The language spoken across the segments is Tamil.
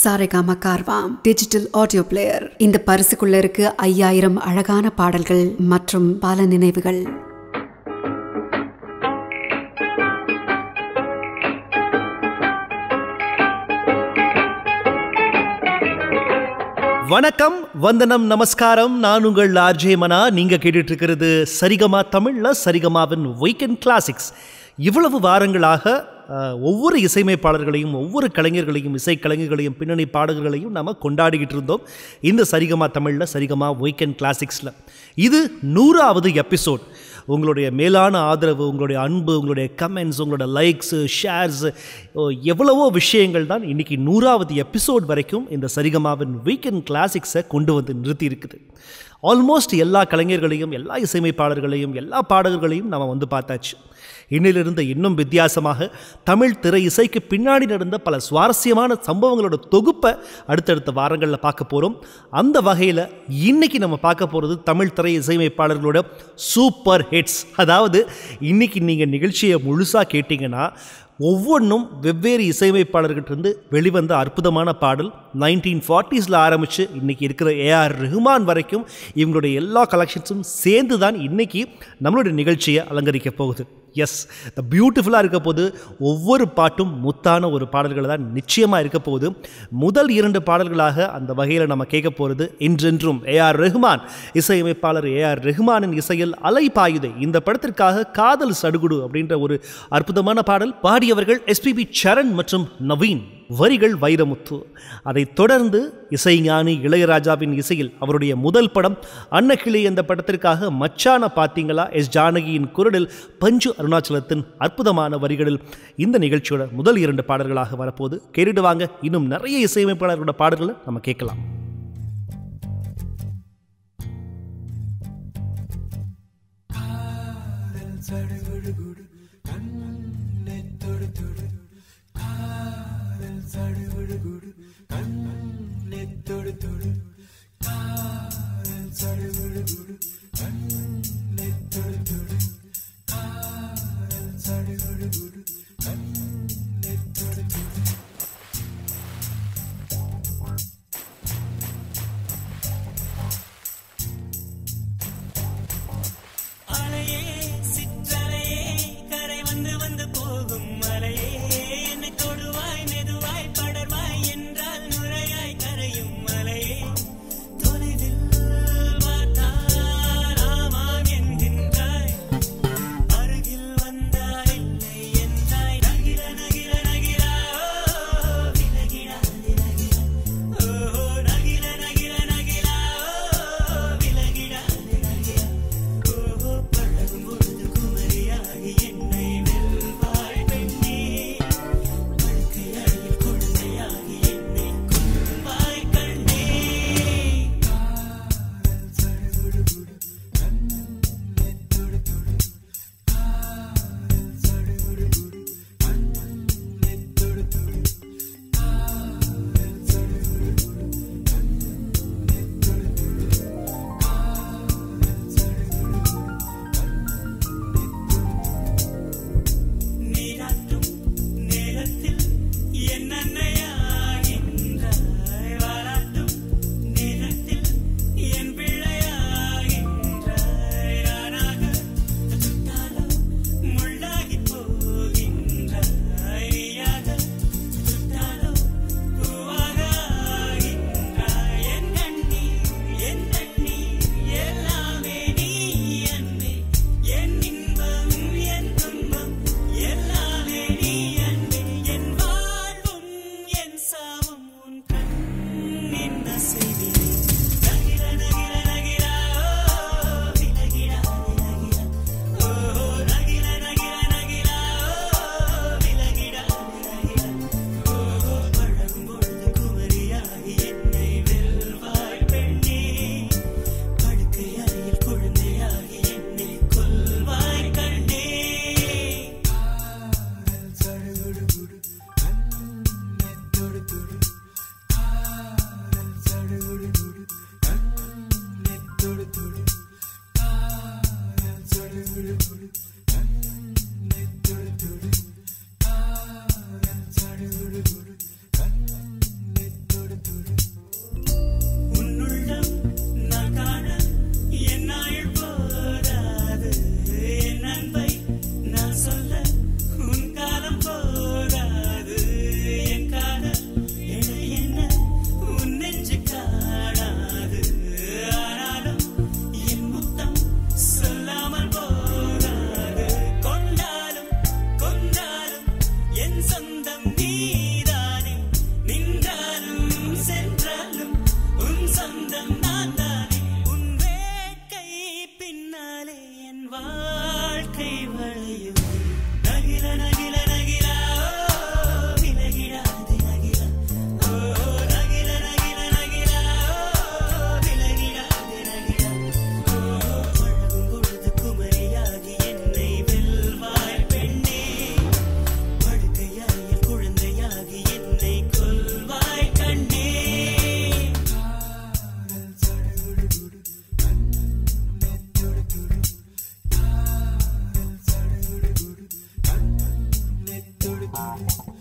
Saregama Carvaan digital audio player இந்த பரிசுக்குள்ள இருக்கு ஐயாயிரம் அழகான பாடல்கள் மற்றும் பல நினைவுகள். வணக்கம் வந்தனம் நமஸ்காரம். நான் உங்கள் ஆர்ஜே மனா. நீங்க கேட்டுட்டு இருக்கிறது சரிகமா தமிழ்ல சரிகமாவின் வீக்கெண்ட் கிளாசிக்ஸ் இவ்வளவு வாரங்களாக ஒவ்வொரு இசையமைப்பாளர்களையும் ஒவ்வொரு கலைஞர்களையும் இசை கலைஞர்களையும் பின்னணி பாடகர்களையும் நம்ம கொண்டாடிக்கிட்டு இருந்தோம். இந்த சரிகமா தமிழில் சரிகமா வீக்கெண்ட் கிளாசிக்ஸில் இது நூறாவது எபிசோட் உங்களுடைய மேலான ஆதரவு உங்களுடைய அன்பு உங்களுடைய கமெண்ட்ஸ் உங்களோட லைக்ஸு ஷேர்ஸு எவ்வளவோ விஷயங்கள் தான் இன்னைக்கு நூறாவது எபிசோட் வரைக்கும் இந்த சரிகமாவின் வீக்கெண்ட் கிளாசிக்ஸை கொண்டு வந்து நிறுத்தி இருக்குது ஆல்மோஸ்ட் எல்லா கலைஞர்களையும் எல்லா இசையமைப்பாளர்களையும் எல்லா பாடகர்களையும் நம்ம வந்து பார்த்தாச்சு. இன்னிலிருந்து இன்னும் வித்தியாசமாக தமிழ் திரை இசைக்கு பின்னாடி நடந்த பல சுவாரஸ்யமான சம்பவங்களோட தொகுப்பை அடுத்தடுத்த வாரங்களில் பார்க்க போகிறோம் அந்த வகையில் இன்னைக்கு நம்ம பார்க்க போகிறது தமிழ் திரை இசையமைப்பாளர்களோட சூப்பர் ஹிட்ஸ். அதாவது இன்னைக்கு நீங்கள் நிகழ்ச்சியை முழுசாக கேட்டிங்கன்னா ஒவ்வொன்றும் வெவ்வேறு இசையமைப்பாளர்கிட்ட வெளிவந்த அற்புதமான பாடல் நைன்டீன் ஃபார்ட்டிஸில் ஆரம்பித்து இன்றைக்கி இருக்கிற ஏஆர் ரஹ்மான் வரைக்கும் இவங்களுடைய எல்லா கலெக்ஷன்ஸும் சேர்ந்து தான் இன்றைக்கி நம்மளுடைய நிகழ்ச்சியை அலங்கரிக்க போகுது. எஸ் த பியூட்டிஃபுல்லாக இருக்க போது ஒவ்வொரு பாட்டும் முத்தான ஒரு பாடல்கள் தான் நிச்சயமாக இருக்க போகுது முதல் இரண்டு பாடல்களாக அந்த வகையில் நம்ம கேட்க போகிறது என்றென்றும் ஏஆர் ரெஹ்மான் இசையமைப்பாளர் ஏஆர் ரெஹ்மானின் இசையில் அலை பாயுதை. இந்த படத்திற்காக காதல் சடுகுடு அப்படின்ற ஒரு அற்புதமான பாடல் பாடியவர்கள் எஸ்பிபி சரண் மற்றும் நவீன் வரிகள் வைரமுத்து. அதைத் தொடர்ந்து இசைஞானி இளையராஜாவின் இசையில் அவருடைய முதல் படம் அன்னகிளி என்ற படத்திற்காக மச்சான பார்த்தீங்களா எஸ். ஜானகியின் குரலில் பஞ்சு அருணாச்சலத்தின் அற்புதமான வரிகளில் இந்த நிகழ்ச்சியோட முதல் இரண்டு பாடல்களாக வரப்போது கேட்டுடுவாங்க இன்னும் நிறைய இசையமைப்பாளர்களோட பாடல்களை நம்ம கேட்கலாம். அலையே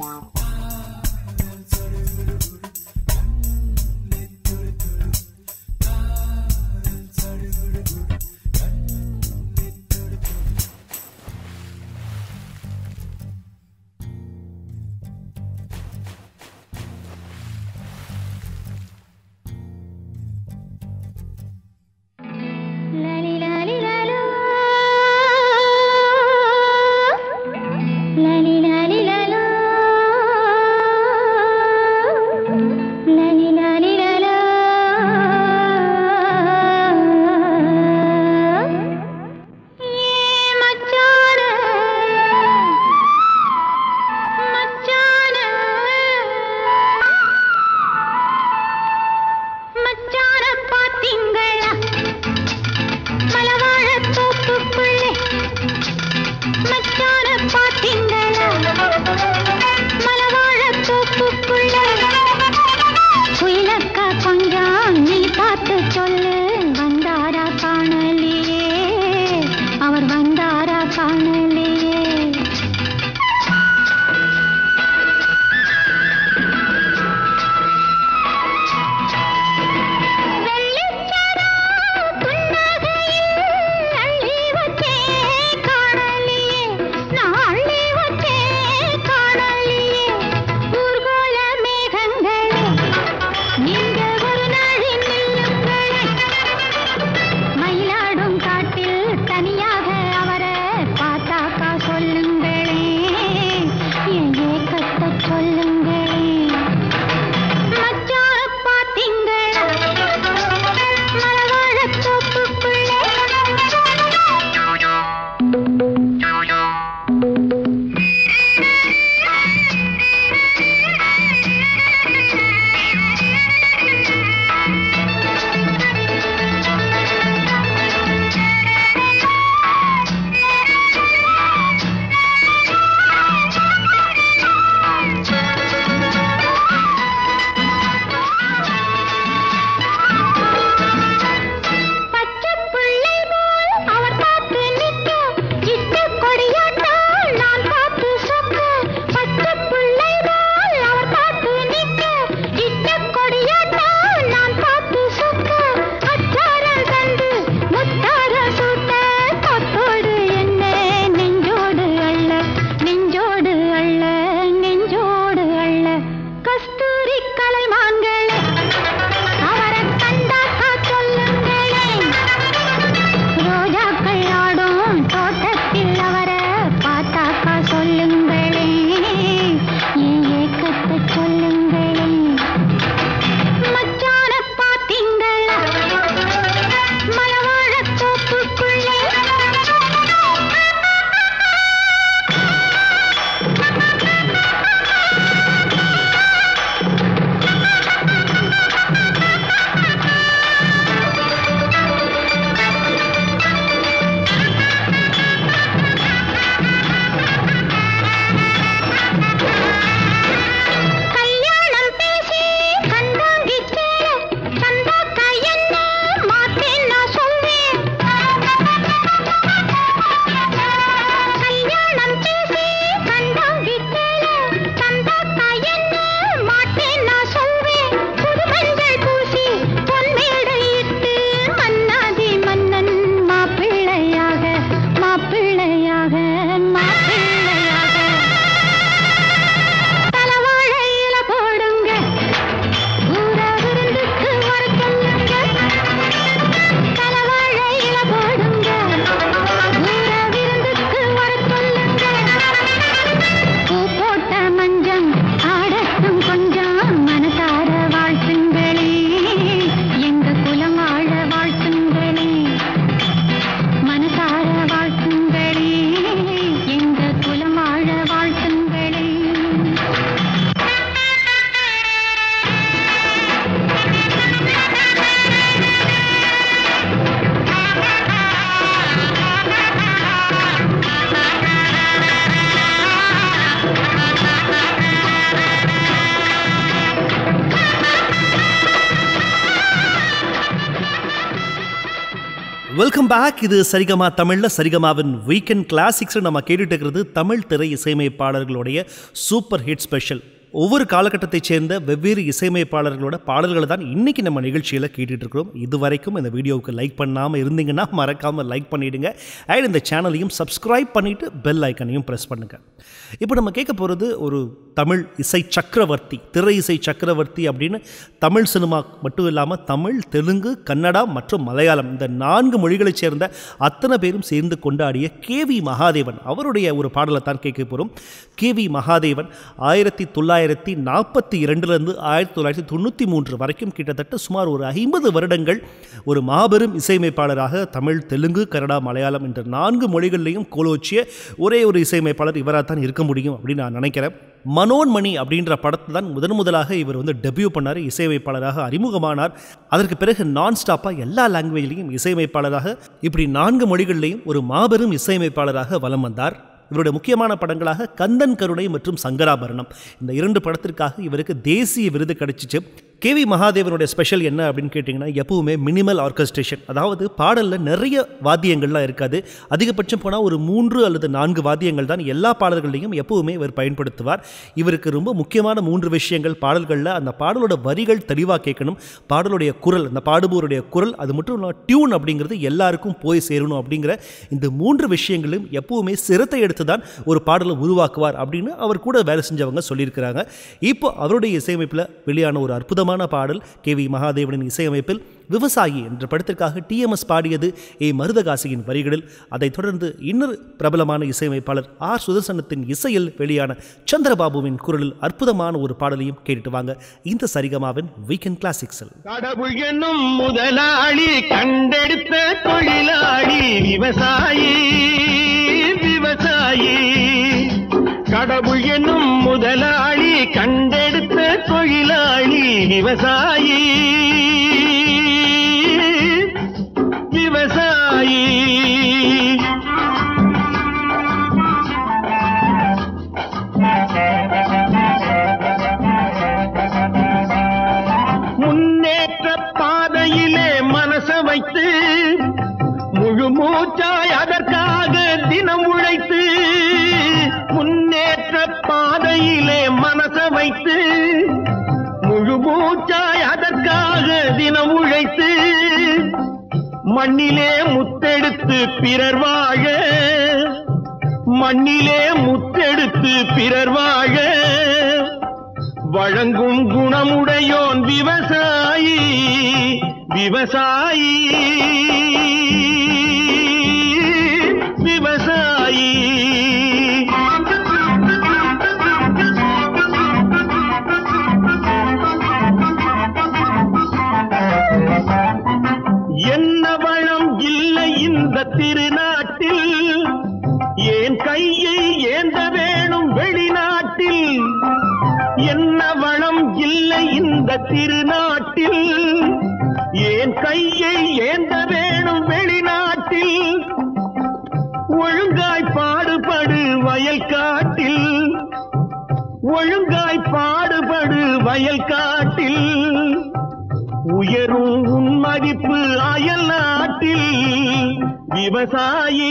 Yeah. பேக் இது சரிகமா தமிழ்ல சரிகமாவின் வீக்கெண்ட் கிளாசிக்ஸ் நம்ம கேட்டுட்டு இருக்கிறது தமிழ் திரை இசையமைப்பாளர்களுடைய சூப்பர் ஹிட் ஸ்பெஷல் ஒவ்வொரு காலகட்டத்தைச் சேர்ந்த வெவ்வேறு இசையமைப்பாளர்களோட பாடல்களை தான் இன்னைக்கு நம்ம நிகழ்ச்சியில் இருக்கிறோம். இது வரைக்கும் இந்த வீடியோவுக்கு லைக் பண்ணாமல் இருந்தீங்கன்னா மறக்காமல் லைக் பண்ணிவிடுங்க அண்ட் இந்த சேனலையும் சப்ஸ்கிரைப் பண்ணிவிட்டு பெல் ஐக்கனையும் ப்ரெஸ் பண்ணுங்கள் இப்போ நம்ம கேட்க போகிறது ஒரு தமிழ் இசை சக்கரவர்த்தி திரை இசை சக்கரவர்த்தி அப்படின்னு தமிழ் சினிமா மட்டும் இல்லாமல் தமிழ் தெலுங்கு கன்னடா மற்றும் மலையாளம் இந்த நான்கு மொழிகளைச் சேர்ந்த அத்தனை பேரும் சேர்ந்து கொண்டாடிய கேவி மகாதேவன் அவருடைய ஒரு பாடலை தான் கேட்க போகிறோம் கேவி மகாதேவன் ஆயிரத்தி தொள்ளாயிரத்தி நாற்பத்தி இரண்டுலேருந்து ஆயிரத்தி தொள்ளாயிரத்தி தொண்ணூற்றி மூன்று வரைக்கும் கிட்டத்தட்ட சுமார் ஒரு ஐம்பது வருடங்கள் ஒரு மாபெரும் இசையமைப்பாளராக தமிழ் தெலுங்கு கன்னடா மலையாளம் என்ற நான்கு மொழிகளிலையும் கோலோச்சிய ஒரே ஒரு இசையமைப்பாளர் இவராக தான் இருக்க முடியும் அப்படின்னு நான் நினைக்கிறேன். மனோன்மணி அப்படின்ற படத்தை தான் முதன் முதலாக இவர் வந்து டெபியூ பண்ணார் இசையமைப்பாளராக அறிமுகமானார். அதற்கு பிறகு நான் ஸ்டாப்பாக எல்லா லாங்குவேஜ்லையும் இசையமைப்பாளராக இப்படி நான்கு மொழிகளிலையும் ஒரு மாபெரும் இசையமைப்பாளராக வலம் வந்தார். இவருடைய முக்கியமான படங்களாக கந்தன் கருணை மற்றும் சங்கராபரணம். இந்த இரண்டு படத்திற்காக இவருக்கு தேசிய விருது கிடைச்சிச்சு. கேவி மகாதேவனுடைய ஸ்பெஷல் என்ன அப்படின்னு கேட்டிங்கன்னா எப்பவுமே மினிமல் ஆர்கஸ்ட்ரேஷன் அதாவது பாடலில் நிறைய வாத்தியங்கள்லாம் இருக்காது. அதிகபட்சம் போனால் ஒரு மூன்று அல்லது நான்கு வாத்தியங்கள் தான் எல்லா பாடல்களையும் எப்பவுமே இவர் பயன்படுத்துவார். இவருக்கு ரொம்ப முக்கியமான மூன்று விஷயங்கள் பாடல்களில் அந்த பாடலோட வரிகள் தெளிவாக கேட்கணும். பாடலுடைய குரல் அந்த பாடுபவருடைய குரல் அது மட்டும் இல்லாமல் டியூன் அப்படிங்கிறது எல்லாருக்கும் போய் சேரணும் அப்படிங்கிற இந்த மூன்று விஷயங்களையும் எப்பவுமே சிரத்தை எடுத்து தான் ஒரு பாடலை உருவாக்குவார் அப்படின்னு அவர் கூட வேலை செஞ்சவங்க சொல்லியிருக்கிறாங்க. இப்போ அவருடைய இசையமைப்பில் வெளியான ஒரு அற்புதமான பாடல் கே வி மகாதேவனின் இசையமைப்பில் விவசாயி என்ற படத்திற்காக டிஎம்எஸ் பாடியது ஏ மருதகாசியின் வரிகளில். அதைத் தொடர்ந்து இன்னொரு பிரபலமான இசையமைப்பாளர் ஆர் சுதர்சனத்தின் இசையில் வெளியான சந்திரபாபுவின் குரலில் அற்புதமான ஒரு பாடலையும் கேட்டுட்டு வாங்க. இந்த சரிகமாவின் வீக்கெண்ட் கிளாசிக்ஸில் கடவுள் என்னும் முதலாளி கண்டெடுத்த தொழிலாளி விவசாயி விவசாயி. கடவுள் என்னும் முதலாளி கண்டெடுத்த தொழிலாளி விவசாயி. விவசாயி. முன்னேற்ற பாதையிலே மனச வைத்து முழு மூச்சாய் அதற்காக தினம் உழைத்து ஏற்ற பாதையிலே மனச வைத்து முழு மூச்சாய் அதற்காக தினம் உழைத்து மண்ணிலே முத்தெடுத்து பிறர் வாழ மண்ணிலே முத்தெடுத்து பிறர் வாழ வழங்கும் குணமுடையோன் விவசாயி விவசாயி விவசாயி. விவசாயி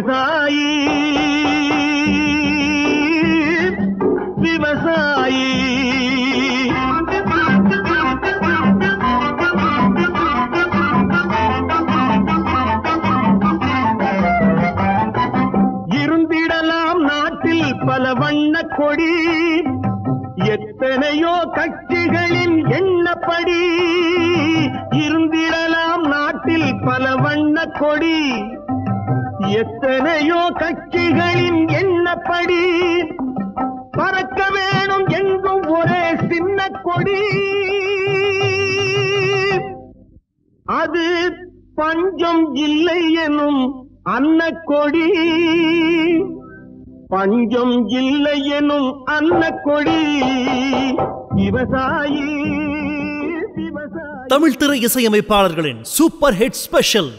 விவசாயி கொடி அது பஞ்சம் இல்லை எனும் அன்ன கொடி பஞ்சம் இல்லை எனும் அன்ன கொடி விவசாயி விவசாயி தமிழ் திரை இசையமைப்பாளர்களின் சூப்பர் ஹிட் ஸ்பெஷல்.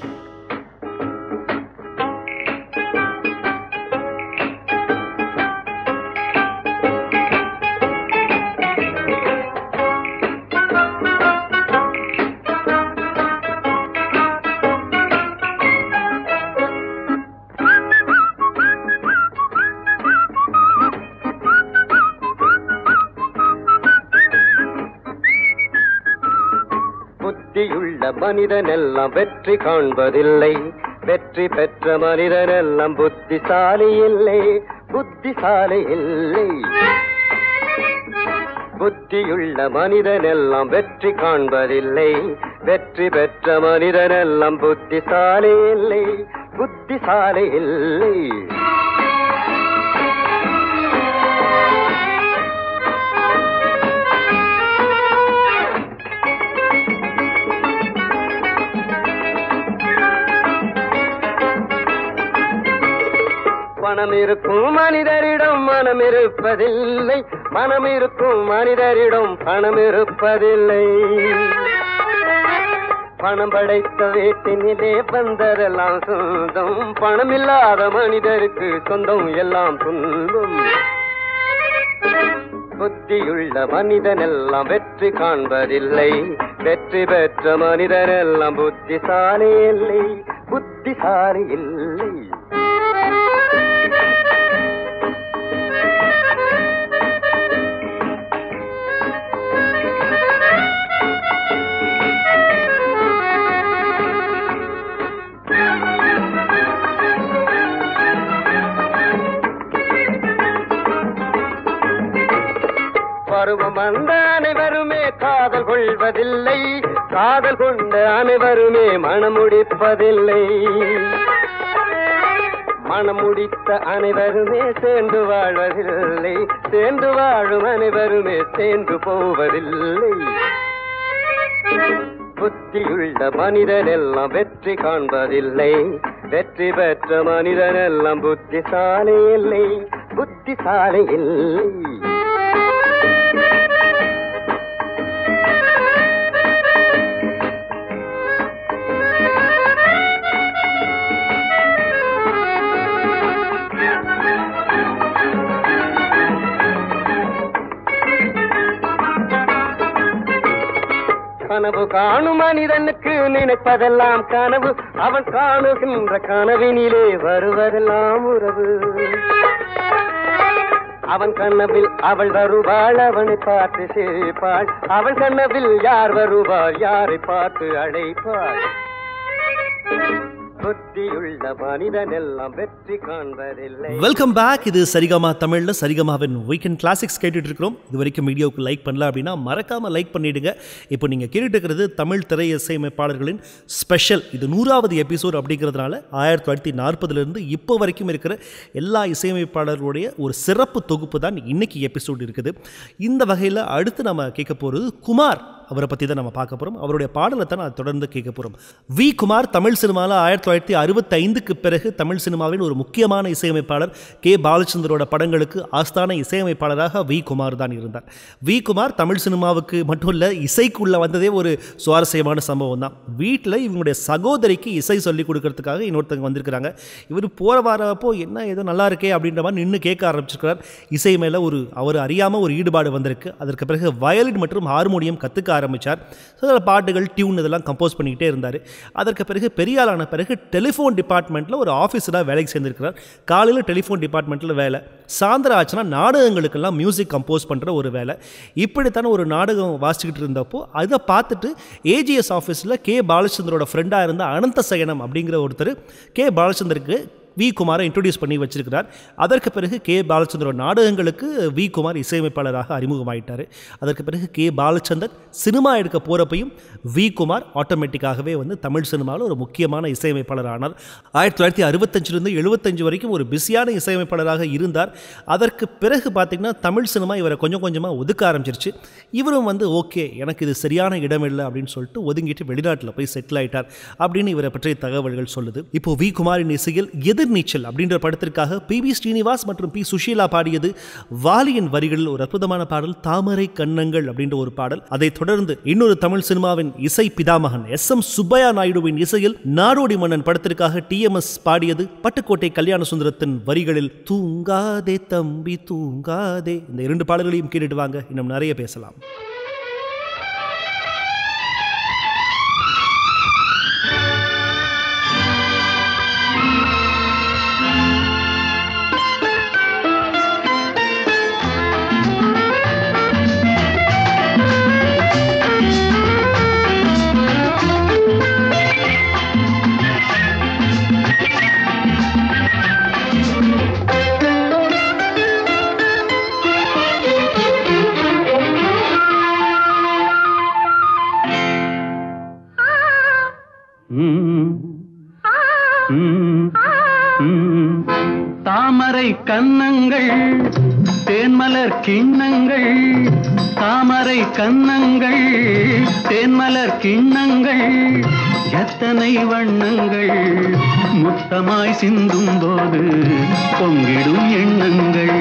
மனிதனெல்லாம் வெற்றி காண்பதில்லை. வெற்றி பெற்ற மனிதனெல்லாம் புத்திசாலி இல்லை. புத்திசாலி இல்லை. புத்தியுள்ள மனிதனெல்லாம் வெற்றி காண்பதில்லை. வெற்றி பெற்ற மனிதனெல்லாம் புத்திசாலி இல்லை. புத்திசாலி இல்லை. மனம் இருக்கும் மனிதரிடம் மனம் இருப்பதில்லை மனம் இருக்கும் மனிதரிடம் பணம் இருப்பதில்லை பணம் படைத்த வீட்டினிலே வந்ததெல்லாம் சொந்தம். பணம் இல்லாத மனிதருக்கு சொந்தம் எல்லாம் துன்பம். புத்தியுள்ள மனிதனெல்லாம் வெற்றி காண்பதில்லை. வெற்றி பெற்ற மனிதனெல்லாம் புத்திசாலி இல்லை. புத்திசாலி இல்லை. காதல் கொண்ட அனைவருமே மனமுடிப்பதில்லை மனமுடித்த அனைவருமே சேர்ந்து வாழ்வதில்லை. சேர்ந்து வாழும் அனைவருமே சேர்ந்து போவதில்லை. புத்தியுள்ள மனிதனெல்லாம் வெற்றி காண்பதில்லை. வெற்றி பெற்ற மனிதனெல்லாம் புத்திசாலி இல்லை. புத்திசாலி இல்லை. காணும் மனிதனுக்கு நினைப்பதெல்லாம் கனவு. அவன் காணுகின்ற கனவினிலே வருவதெல்லாம் உறவு. அவன் கண்ணவில் அவள் வருவாள் அவனை பார்த்து சிரிப்பாள். அவன் கண்ணவில் யார் வருவாள் யாரை பார்த்து அழைப்பாள்? வெல்கம் பேக் இது சரிகமா தமிழில் சரிகமாவின் வீக்கெண்ட் கிளாசிக்ஸ் கேட்டுட்டு இருக்கிறோம் இது வரைக்கும் வீடியோவுக்கு லைக் பண்ணல அப்படின்னா மறக்காமல் லைக் பண்ணிடுங்க. இப்போ நீங்கள் கேட்டுட்டு இருக்கிறது தமிழ் திரை இசையமைப்பாளர்களின் ஸ்பெஷல் இது நூறாவது எபிசோட் அப்படிங்கிறதுனால ஆயிரத்தி தொள்ளாயிரத்தி நாற்பதுலேருந்து இப்போ வரைக்கும் இருக்கிற எல்லா இசையமைப்பாளர்களுடைய ஒரு சிறப்பு தொகுப்பு தான் இன்னைக்கு எபிசோட் இருக்குது. இந்த வகையில் அடுத்து நம்ம கேட்க போகிறது குமார். அவரை பற்றி தான் நம்ம பார்க்க போகிறோம் அவருடைய பாடலை தான் நான் தொடர்ந்து கேட்க போகிறோம் வி. குமார் தமிழ் சினிமாவில் ஆயிரத்தி தொள்ளாயிரத்தி அறுபத்தைந்துக்கு பிறகு தமிழ் சினிமாவின் ஒரு முக்கியமான இசையமைப்பாளர் கே. பாலச்சந்தரோட படங்களுக்கு ஆஸ்தான இசையமைப்பாளராக வி. குமார் தான் இருந்தார். வி. குமார் தமிழ் சினிமாவுக்கு மட்டும் இல்லை இசைக்குள்ளே வந்ததே ஒரு சுவாரஸ்யமான சம்பவம் தான். வீட்டில் இவங்களுடைய சகோதரிக்கு இசை சொல்லிக் கொடுக்கறதுக்காக இன்னொருத்தங்க வந்திருக்கிறாங்க. இவர் போகிற வாரப்போ என்ன ஏதோ நல்லா இருக்கே அப்படின்ற மாதிரி நின்று கேட்க ஆரம்பிச்சிருக்கிறார். இசை மேலே ஒரு அவர் அறியாமல் ஒரு ஈடுபாடு வந்திருக்கு. அதற்கு பிறகு வயலின் மற்றும் ஹார்மோனியம் கற்றுக்க ஆரம்பித்தார் ஸோ அதில் பாட்டுகள் டியூன் இதெல்லாம் கம்போஸ் பண்ணிக்கிட்டே இருந்தார். அதற்கு பிறகு பெரியாளான பிறகு டெலிஃபோன் டிபார்ட்மெண்ட்டில் ஒரு ஆஃபீஸராக வேலைக்கு சேர்ந்திருக்கிறார். காலையில் டெலிஃபோன் டிபார்ட்மெண்ட்டில் வேலை. சாயந்தரம் ஆச்சுன்னா நாடகங்களுக்கெல்லாம் மியூசிக் கம்போஸ் பண்ணுற ஒரு வேலை. இப்படித்தான ஒரு நாடகம் வாசிச்சுக்கிட்டு இருந்தப்போ அதை பார்த்துட்டு ஏஜிஎஸ் ஆஃபீஸில் கே. பாலச்சந்தரோட ஃப்ரெண்டாக இருந்த அனந்த சயனம் அப்படிங்கிற ஒருத்தர் கே. பாலச்சந்தருக்கு வி குமாரை இன்ட்ரடியூஸ் பண்ணி வச்சிருக்கிறார். அதற்கு பிறகு கே பாலச்சந்தரோட நாடகங்களுக்கு வி குமார் இசையமைப்பாளராக அறிமுகமாயிட்டார். அதற்கு பிறகு கே பாலச்சந்தர் சினிமா எடுக்க போகிறப்பையும் வி குமார் ஆட்டோமேட்டிக்காகவே வந்து தமிழ் சினிமாவில் ஒரு முக்கியமான இசையமைப்பாளர் ஆனார். ஆயிரத்தி தொள்ளாயிரத்தி அறுபத்தஞ்சிலிருந்து எழுபத்தஞ்சு வரைக்கும் ஒரு பிஸியான இசையமைப்பாளராக இருந்தார். அதற்கு பிறகு பார்த்திங்கன்னா தமிழ் சினிமா இவரை கொஞ்சம் கொஞ்சமாக ஒதுக்க ஆரம்பிச்சிருச்சு. இவரும் வந்து ஓகே எனக்கு இது சரியான இடம் இல்லை அப்படின்னு சொல்லிட்டு ஒதுங்கிட்டு வெளிநாட்டில் போய் செட்டில் ஆயிட்டார் அப்படின்னு இவரை பற்றிய தகவல்கள் சொல்லுது. இப்போ வி குமாரின் இசையில் எதிர்நீச்சல் அப்படின்ற படத்திற்காக பி வி ஸ்ரீனிவாஸ் மற்றும் பி சுஷீலா பாடியது வாலியின் வரிகளில் ஒரு அற்புதமான பாடல் தாமரை கண்ணங்கள் அப்படின்ற ஒரு பாடல். அதைத் தொடர்ந்து இன்னொரு தமிழ் சினிமாவின் இசை பிதாமகன் எஸ் எம் சுப்பையா நாயுடுவின் இசையில் நாடோடி மன்னன் படத்திற்காக டி எம் எஸ் பாடியது பட்டுக்கோட்டை கல்யாண சுந்தரத்தின் வரிகளில் தூங்காதே தம்பி தூங்காதே. இந்த இரண்டு பாடல்களையும் கேட்டுட்டு வாங்க. இன்னும் நிறைய பேசலாம். தாமரை கன்னங்கள் தேன்மலர் கிண்ணங்கள் தாமரை கன்னங்கள் தேன்மலர் கிண்ணங்கள் எத்தனை வண்ணங்கள் முத்தமாய் சிந்தும் போது பொங்கிடும் எண்ணங்கள்.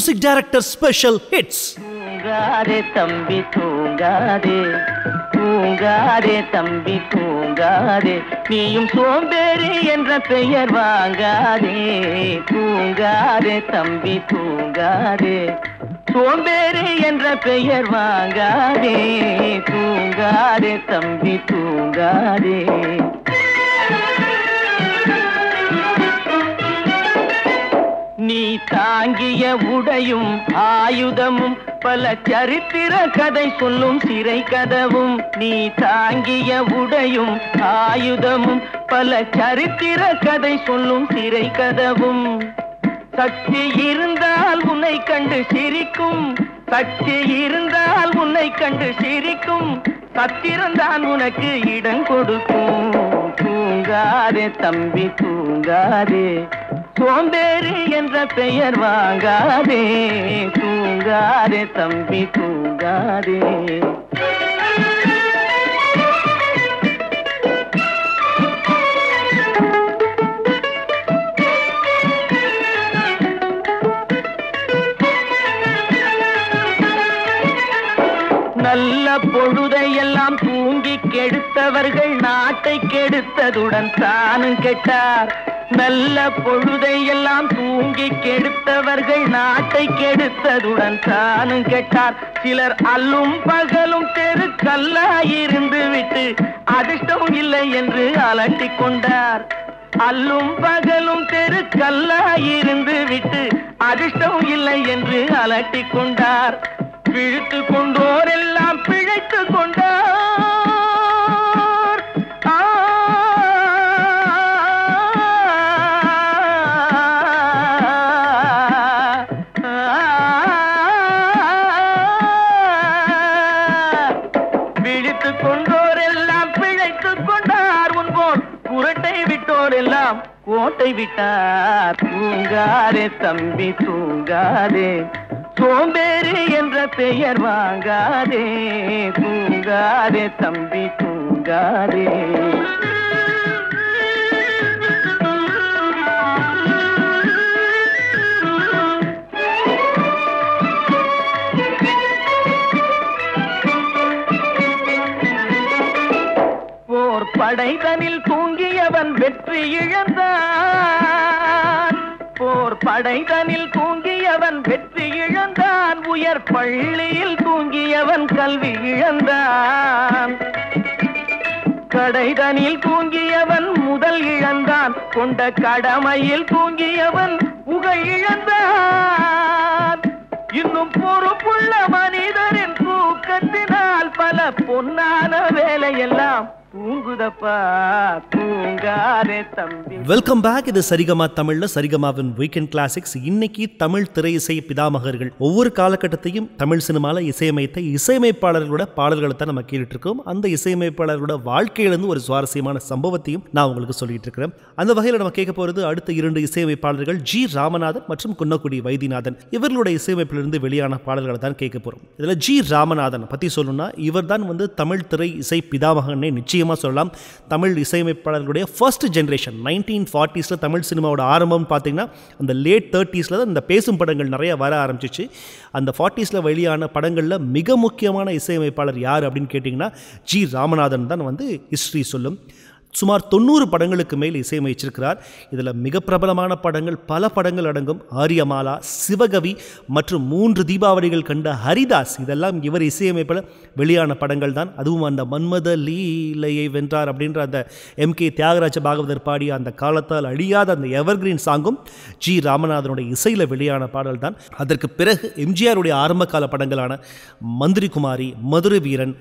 மியூசிக் டைரக்டர் ஸ்பெஷல் ஹிட்ஸ் தூங்காதே தம்பி தூங்காதே. தூங்காதே தம்பி தூங்காதே. நீயும் சோம்பேறி என்ற பெயர் வாங்காதே. தூங்காதே தம்பி தூங்காதே. சோம்பேறி என்ற பெயர் வாங்காதே. தூங்காதே தம்பி தூங்காதே. தாங்கிய உடையும் ஆயுதமும் பல சரித்திர கதை சொல்லும் சிறை கதவும் நீ தாங்கிய உடையும் ஆயுதமும் பல சரித்திர கதை சொல்லும் சிறை கதவும். சக்தி இருந்தால் உன்னை கண்டு சிரிக்கும் சக்தி இருந்தால் உன்னை கண்டு சிரிக்கும் சத்திரம்தான் உனக்கு இடம் கொடுக்கும். தூங்காதே தம்பி தூங்காதே. சோம்பேறி என்ற பெயர் வாங்காதே. தூங்காதே தம்பி தூங்காதே. நல்ல பொழுதையெல்லாம் தூங்கி கெடுத்தவர்கள் நாட்டை கெடுத்ததுடன் தானும் கெட்டார். நல்ல பொழுதை எல்லாம் தூங்கி கெடுத்தவர்கள் நாட்டை கெடுத்ததுடன் தானும் கெட்டார். சிலர் அல்லும் பகலும் தெரு தெருக்கல்லாயிருந்து விட்டு அதிர்ஷ்டம் இல்லை என்று அலட்டி கொண்டார். அல்லும் பகலும் தெரு தெருக்கல்லாயிருந்து விட்டு அதிர்ஷ்டம் இல்லை என்று அலட்டி கொண்டார். பிழைத்து கொண்டோர் எல்லாம் பிழைத்து கொண்டார். கோட்டை விட்டார். தூங்காரே தம்பி தூங்காதே. சோம்பேறு என்ற பெயர் வாங்காதே. தூங்காதே தம்பி தூங்காதே. படைதனில் தூங்கியவன் வெற்றி இழந்தான். போர் படைதனில் தூங்கியவன் வெற்றி இழந்தான். உயர் பள்ளியில் தூங்கியவன் கல்வி இழந்தான். கடைதனில் தூங்கியவன் முதல் இழந்தான். கொண்ட கடமையில் தூங்கியவன் புகழ் இழந்தான். இன்னும் பொறுப்புள்ள மனிதரின் தூக்கத்தினால் பல பொன்னான வேலையெல்லாம் வெல்கம் பேக் இது சரிகமா தமிழ்ல சரிகமாவின் வீக்கெண்ட் கிளாசிக்ஸ் இன்னைக்கு தமிழ் திரை இசை பிதாமகர்கள் ஒவ்வொரு காலகட்டத்தையும் தமிழ் சினிமால இசையமைத்த இசையமைப்பாளர்களோட பாடல்களை தான் நம்ம கேட்டுட்டு இருக்கோம் அந்த இசையமைப்பாளர்களோட வாழ்க்கையிலிருந்து ஒரு சுவாரஸ்யமான சம்பவத்தையும் நான் உங்களுக்கு சொல்லிட்டு இருக்கிறேன். அந்த வகையில் நம்ம கேட்க போறது அடுத்த இரண்டு இசையமைப்பாளர்கள் ஜி ராமநாதன் மற்றும் குன்னக்குடி வைத்தியநாதன். இவர்களுடைய இசையமைப்பிலிருந்து வெளியான பாடல்களை தான் கேட்க போறோம். இதுல ஜி ராமநாதன் பத்தி சொல்லணும்னா இவர் தான் வந்து தமிழ் திரை இசை பிதாமகனே நிச்சயம் சொல்லலாம். தமிழ் இசையமைப்பாளர்களுடைய ஃபர்ஸ்ட் ஜென்ரேஷன் நைன்டீன் ஃபார்ட்டிஸில் தமிழ் சினிமாவோட ஆரம்பம் பார்த்தீங்கன்னா அந்த லேட் தேர்ட்டிஸில் தான் இந்த பேசும் படங்கள் நிறைய வர ஆரம்பிச்சிச்சு. அந்த ஃபார்ட்டிஸில் வெளியான படங்களில் மிக முக்கியமான இசையமைப்பாளர் யார் அப்படின்னு கேட்டிங்கன்னா ஜி. ராமநாதன் தான் வந்து ஹிஸ்ட்ரி சொல்லும். சுமார் தொண்ணூறு படங்களுக்கு மேல் இசையமைச்சிருக்கிறார். இதில் மிக பிரபலமான படங்கள் பல படங்கள் அடங்கும் ஆரியமாலா சிவகவி மற்றும் மூன்று தீபாவளிகள் கண்ட ஹரிதாஸ். இதெல்லாம் இவர் இசையமைப்பில் வெளியான படங்கள் தான். அதுவும் அந்த மன்மத லீலையை வென்றார் அப்படின்ற அந்த எம் கே தியாகராஜ பாகவதர் பாடிய அந்த காலத்தால் அழியாத அந்த எவர்கிரீன் சாங்கும் ஜி ராமநாதனுடைய இசையில் வெளியான பாடல் தான். அதற்கு பிறகு எம்ஜிஆருடைய ஆரம்பகால படங்களான மந்திரி குமாரி மதுரை வீரன்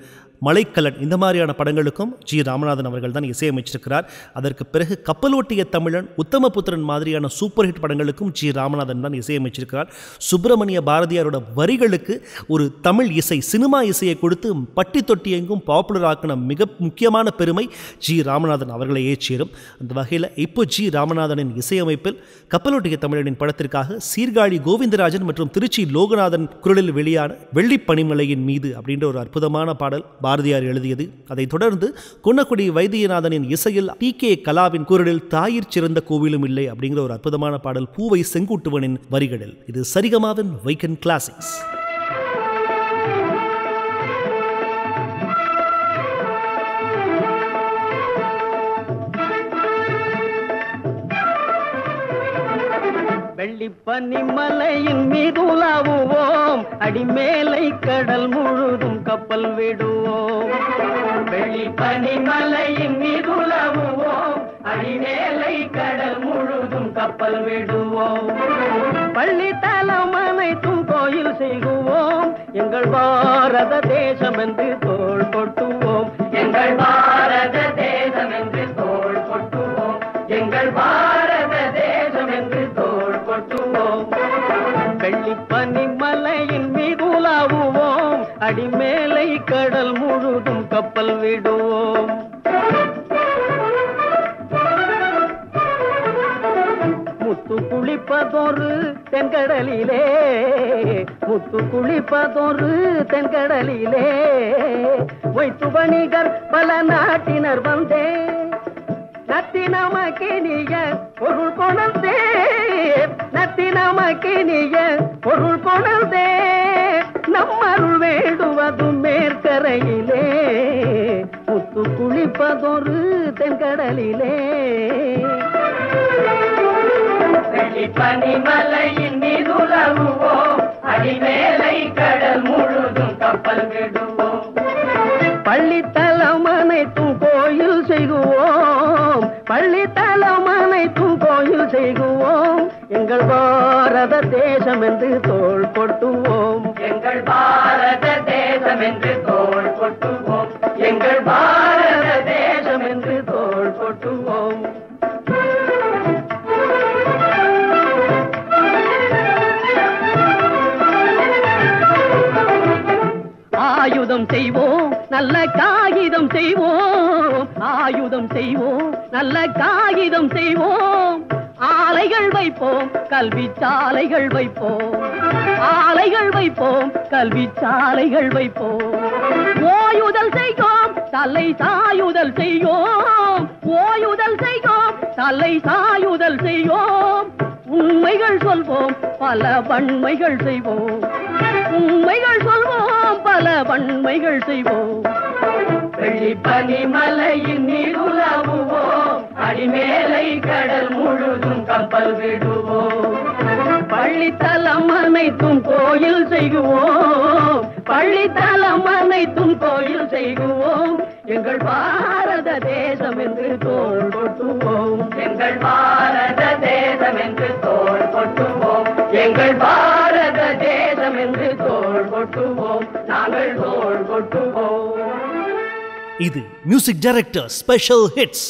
மலைக்கலன் இந்த மாதிரியான படங்களுக்கும் ஜி. ராமநாதன் அவர்கள் தான் இசையமைச்சிருக்கிறார். அதற்கு பிறகு கப்பலோட்டிய தமிழன் உத்தமபுத்திரன் மாதிரியான சூப்பர் ஹிட் படங்களுக்கும் ஜி. ராமநாதன் தான் இசையமைச்சிருக்கிறார். சுப்பிரமணிய பாரதியாரோட வரிகளுக்கு ஒரு தமிழ் இசை சினிமா இசையை கொடுத்து பட்டி தொட்டி எங்கும் பாப்புலர் ஆக்கின மிக முக்கியமான பெருமை ஜி. ராமநாதன் அவர்களை ஏற்றியரும். அந்த வகையில் இப்போ ஜி. ராமநாதனின் இசையமைப்பில் கப்பலோட்டிய தமிழனின் படத்திற்காக சீர்காழி கோவிந்தராஜன் மற்றும் திருச்சி லோகநாதன் குரலில் வெளியான வெள்ளி பனிமலையின் மீது அப்படின்ற ஒரு அற்புதமான பாடல் பாரதியார் எழுதியது. அதைத் தொடர்ந்து குன்னக்குடி வைத்தியநாதனின் இசையில் டி கே கலாவின் குரலில் தாயிற் சிறந்த கோவிலும் இல்லை அப்படிங்கிற ஒரு அற்புதமான பாடல் பூவை செங்குட்டுவனின் வரிகளில். இது சரிகமாவின் வைக்கன் கிளாசிக்ஸ் பனிமலையின் மீது உலாவுவோம். அடிமேலை கடல் முழுதும் கப்பல் விடுவோம். வெளி பனிமலையின் மீது உலாவுவோம். அடிமேலை கடல் முழுதும் கப்பல் விடுவோம். பள்ளி தலம் அனைத்தும் கோயில் செய்குவோம் எங்கள் பாரத தேசம் என்று தோல் கொட்டுவோம். எங்கள் பாரத தேசம் கப்பல் விடுவோம். முத்து குளிப்பதொரு தென்கடலிலே முத்து குளிப்பதொரு தென்கடலிலே வைத்து வணிகர் பல நாட்டினர் வந்தேன் நத்தினமக்கினிய பொருள் கொணர்ந்தே நத்தினமக்கினிய பொருள் கொணர்ந்தே நம்மருள் வேண்டுவதும் மேற்கரையிலே. முத்து குளிப்பதொரு தென்கடலிலே. பனிமலையின் மீது உலவுவோம் அடிமேலை கடல் முழுதும் கப்பல் விடுவோம். பள்ளித்தலம் அனைத்தும் கோயில் செய்குவோம் பள்ளி பள்ளித்தலம் அனைத்தும் கோயில் செய்குவோம். எங்கள் பாரத தேசம் என்று தோல் கொட்டுவோம். எங்கள் பாரத தேசம் என்று தோல் கொட்டுவோம். எங்கள் பாரத தேசம் என்று தோல் கொட்டுவோம். ஆயுதம் செய்வோம் நல்ல காகிதம் செய்வோம். ஆயுதம் செய்வோம் நல்ல காகிதம் செய்வோம். ஆலைகள் வைப்போம் கல்வி சாலைகள் வைப்போம். ஆலைகள் வைப்போம் கல்வி சாலைகள் வைப்போம். ஓயுதல் செய்வோம் தலை சாயுதல் செய்வோம் ஓயுதல் செய்வோம் தலை சாயுதல் செய்வோம் உண்மைகள் சொல்வோம் பல வன்மைகள் செய்வோம். உண்மைகள் சொல்வோம் பல வன்மைகள் செய்வோம். வெளி பனிமலையின் நீர் நீருலாவுவோம் அடிமேலை கடல் முழுதும் கப்பல் விடுவோம் பள்ளித்தலம் அனைத்தும் கோயில் செய்குவோம். பள்ளித்தலம் அனைத்தும் கோயில் செய்குவோம். எங்கள் பாரத தேசம் என்று தோல் கொட்டுவோம். எங்கள் பாரத தேசம் என்று தோல் கொட்டுவோம். எங்கள் பாரத தேசம் என்று தோல் கொட்டுவோம். நாங்கள் தோல் கொட்டுவோம். இது மியூசிக் டைரக்டர் ஸ்பெஷல் ஹிட்ஸ்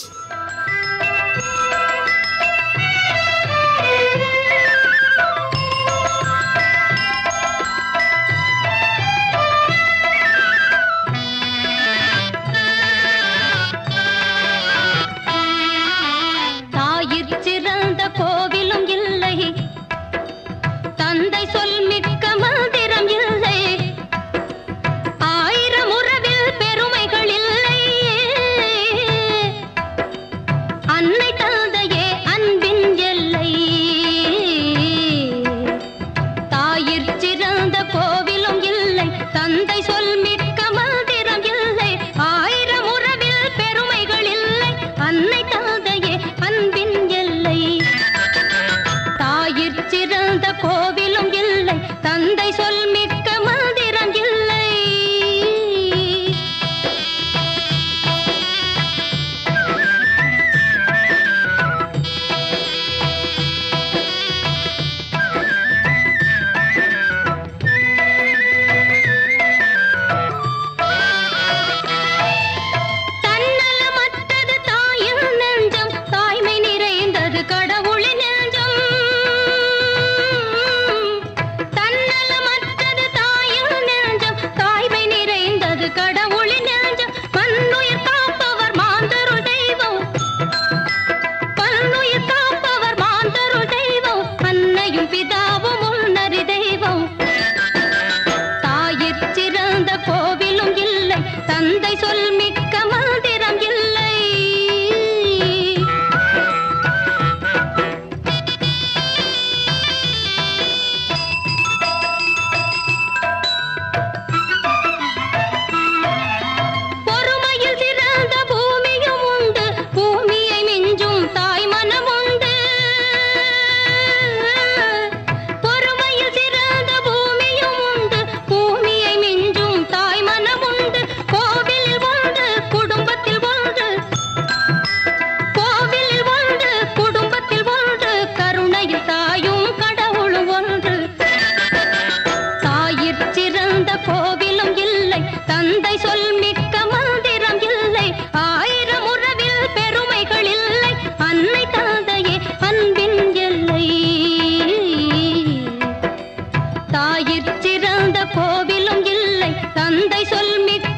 தாயிற் சிறந்த கோவிலும் இல்லை. தந்தை சொல்மிக்க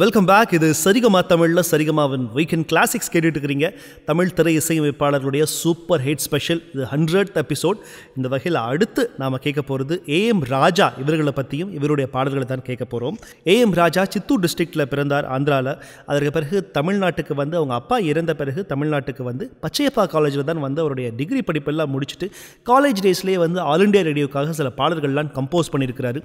வெல்கம் பேக் இது சரிகமா தமிழில் சரிகமாவின் வீக்கெண்ட் கிளாசிக்ஸ் கேட்டுட்டு இருக்கிறீங்க தமிழ் திரை இசையமைப்பாளர்களுடைய சூப்பர் ஹிட் ஸ்பெஷல் இது ஹண்ட்ரட் எபிசோட் இந்த வகையில் அடுத்து நாம் கேட்க போகிறது ஏஎம் ராஜா இவர்களை பற்றியும் இவருடைய பாடல்களை தான் கேட்க போகிறோம் ஏஎம் ராஜா சித்தூர் டிஸ்ட்ரிக்டில் பிறந்தார் ஆந்திராவில் அதற்கு பிறகு தமிழ்நாட்டுக்கு வந்து அவங்க அப்பா இறந்த பிறகு தமிழ்நாட்டுக்கு வந்து பச்சையப்பா காலேஜில் தான் வந்து அவருடைய டிகிரி படிப்பெல்லாம் முடிச்சுட்டு காலேஜ் டேஸ்லேயே வந்து ஆல் இண்டியா ரேடியோக்காக சில பாடல்கள்லாம் கம்போஸ் பண்ணியிருக்கிறாரு.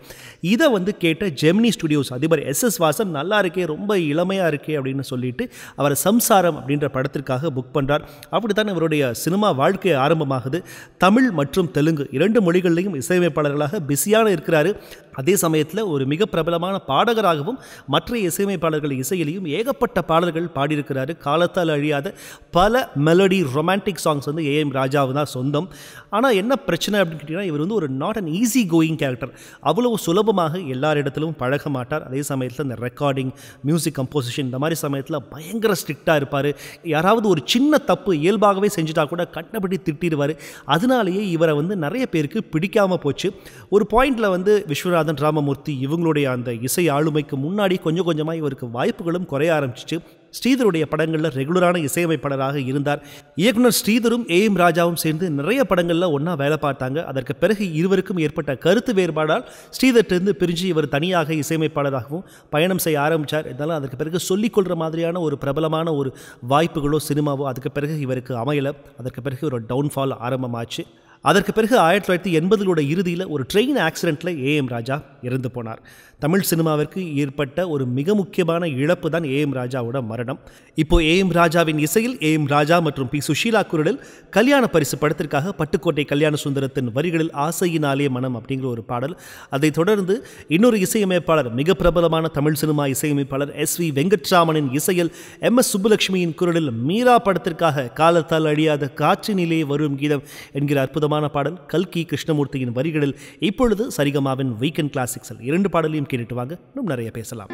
இதை வந்து கேட்ட ஜெமினி ஸ்டுடியோஸ் அதிபர் எஸ் எஸ் வாசன் நல்லா இருக்கே ரொம்ப இளமையாக இருக்கே அப்படின்னு சொல்லிட்டு அவர் சம்சாரம் அப்படின்ற படத்திற்காக புக் பண்ணுறார் அப்படி தான் இவருடைய சினிமா வாழ்க்கை ஆரம்பமாகுது. தமிழ் மற்றும் தெலுங்கு இரண்டு மொழிகளிலையும் இசையமைப்பாளர்களாக பிஸியான இருக்கிறாரு. அதே சமயத்தில் ஒரு மிக பிரபலமான பாடகராகவும் மற்ற இசையமைப்பாளர்கள் இசையிலையும் ஏகப்பட்ட பாடல்கள் பாடியிருக்கிறாரு. காலத்தால் அழியாத பல மெலடி ரொமான்டிக் சாங்ஸ் வந்து ஏஎம் ராஜாவு தான் சொந்தம். ஆனால் என்ன பிரச்சனை அப்படின்னு கேட்டிங்கன்னா இவர் வந்து ஒரு not an easy going character அவ்வளவு சுலபமாக எல்லாரிடத்திலும் பழக மாட்டார். அதே சமயத்தில் இந்த ரெக்கார்டிங் மியூசிக் கம்போசிஷன் இந்த மாதிரி சமயத்தில் பயங்கர ஸ்ட்ரிக்டாக இருப்பார். யாராவது ஒரு சின்ன தப்பு இயல்பாகவே செஞ்சுட்டா கூட கட்டப்படி திட்டிடுவார். அதனாலேயே இவரை வந்து நிறைய பேருக்கு பிடிக்காமல் போச்சு. ஒரு பாயிண்டில் வந்து விஸ்வநாதன் ராமமூர்த்தி இவங்களுடைய அந்த இசை ஆளுமைக்கு முன்னாடி கொஞ்சம் கொஞ்சமாக இவருக்கு வாய்ப்புகளும் குறைய ஆரம்பிச்சிச்சு. ஸ்ரீதருடைய படங்களில் ரெகுலரான இசையமைப்பாளராக இருந்தார். இயக்குனர் ஸ்ரீதரும் ஏஎம் ராஜாவும் சேர்ந்து நிறைய படங்களில் ஒன்றா வேலை பார்த்தாங்க. அதற்கு பிறகு இருவருக்கும் ஏற்பட்ட கருத்து வேறுபாடால் ஸ்ரீதர்ட்டிருந்து பிரிஞ்சு இவர் தனியாக இசையமைப்பாளராகவும் பயணம் செய்ய ஆரம்பித்தார் இருந்தாலும் அதற்கு பிறகு சொல்லிக்கொள்கிற மாதிரியான ஒரு பிரபலமான ஒரு வாய்ப்புகளோ சினிமாவோ அதுக்கு பிறகு இவருக்கு அமையலை. அதற்கு பிறகு ஒரு டவுன்ஃபால் ஆரம்பமாச்சு. அதற்கு பிறகு ஆயிரத்தி தொள்ளாயிரத்தி எண்பதுகளோட இறுதியில் ஒரு ட்ரெயின் ஆக்சிடெண்ட்டில் ஏஎம் ராஜா இறந்து போனார். தமிழ் சினிமாவிற்கு ஏற்பட்ட ஒரு மிக முக்கியமான இழப்பு தான் ஏஎம் ராஜாவோட மரணம். இப்போ ஏஎம் ராஜாவின் இசையில் ஏஎம் ராஜா மற்றும் பி சுஷீலா குரலில் கல்யாண பரிசு படத்திற்காக பட்டுக்கோட்டை கல்யாண சுந்தரத்தின் வரிகளில் ஆசையினாலே மனம் அப்படிங்கிற ஒரு பாடல். அதைத் தொடர்ந்து இன்னொரு இசையமைப்பாளர் மிக பிரபலமான தமிழ் சினிமா இசையமைப்பாளர் எஸ் வி வெங்கட்ராமனின் இசையில் எம் எஸ் சுப்புலட்சுமியின் குரலில் மீரா படத்திற்காக காலத்தால் அழியாத காற்றினிலே வரும் கீதம் என்கிற அற்புதமான பாடல் கல்கி கிருஷ்ணமூர்த்தியின் வரிகளில் இப்பொழுது சரிகமாவின் வீக்கெண்ட் கிளாசிக்ஸில் இரண்டு பாடலையும் கேட்டுட்டு வாங்க இன்னும் நிறைய பேசலாம்.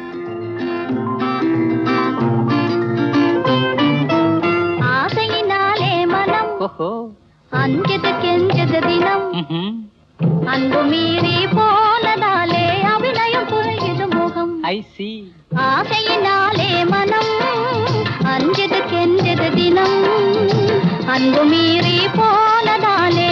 ஆசையினாலே மனம். ஓஹோ. அஞ்சது கெஞ்சது தினம். அன்பு மீறி போனதாலே அபிநயம் புரியுது முகம். ஐ சி. ஆசையினாலே மனம். அஞ்சது கெஞ்சது தினம். அன்பு மீறி போனதாலே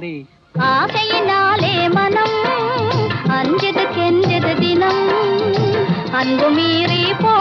கையில் ஆசையினாலே மனம் அஞ்சது கெஞ்சது தினம். அன்பு மீறி போ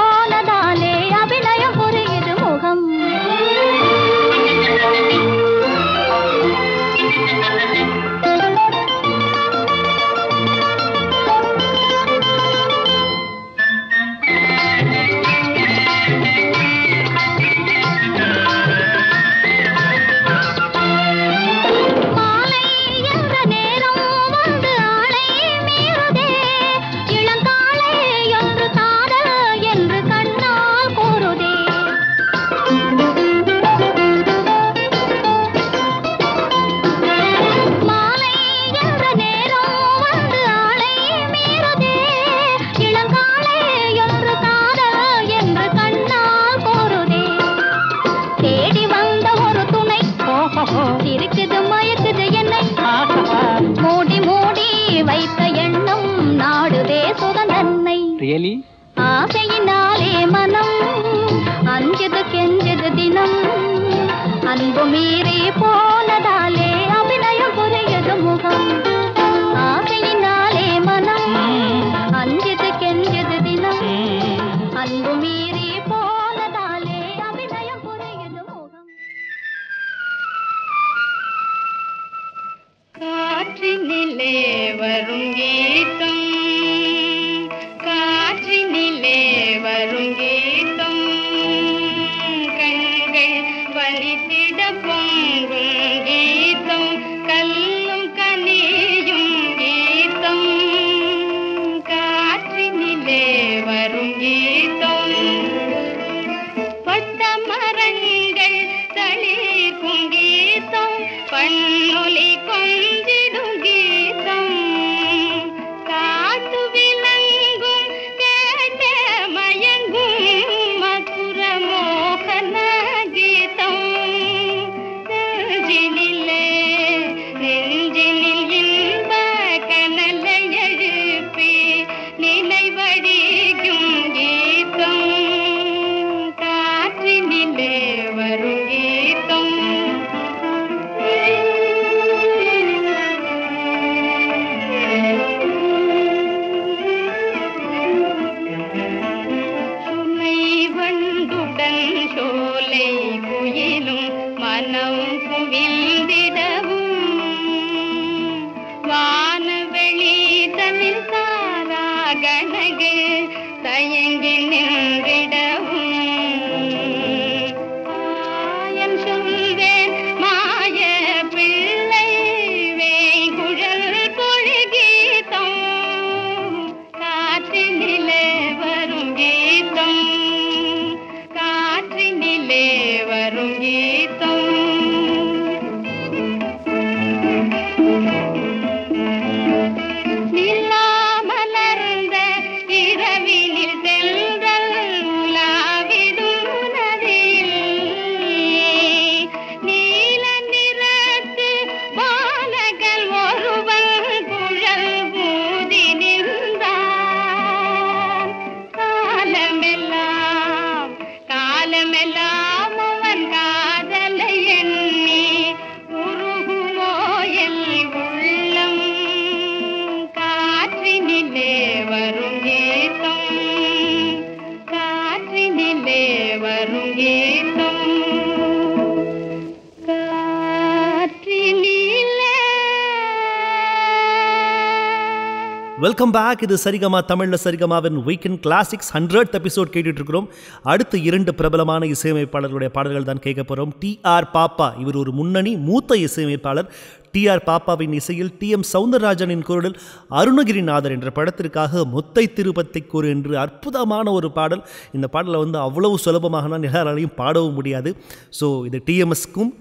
வெல்கம் பேக் இது சரிகமா தமிழ்ல சரிகமாவின் வீக்கெண்ட் கிளாசிக்ஸ் ஹண்ட்ரட் எபிசோட் கேட்டுட்டு இருக்கிறோம் அடுத்த இரண்டு பிரபலமான இசையமைப்பாளர்களுடைய பாடல்கள் தான் கேட்க போகிறோம் டி ஆர் பாப்பா இவர் ஒரு முன்னணி மூத்த இசையமைப்பாளர். டி ஆர் பாப்பாவின் இசையில் டி எம் சவுந்தரராஜனின் குரலில் அருணகிரிநாதர் என்ற படத்திற்காக முத்தை திருப்பத்தை கூறு என்று அற்புதமான ஒரு பாடல். இந்த பாடலை வந்து அவ்வளவு சுலபமாக நான் எல்லாராலையும் பாடவும் முடியாது. ஸோ இது டிஎம்எஸ்க்கும்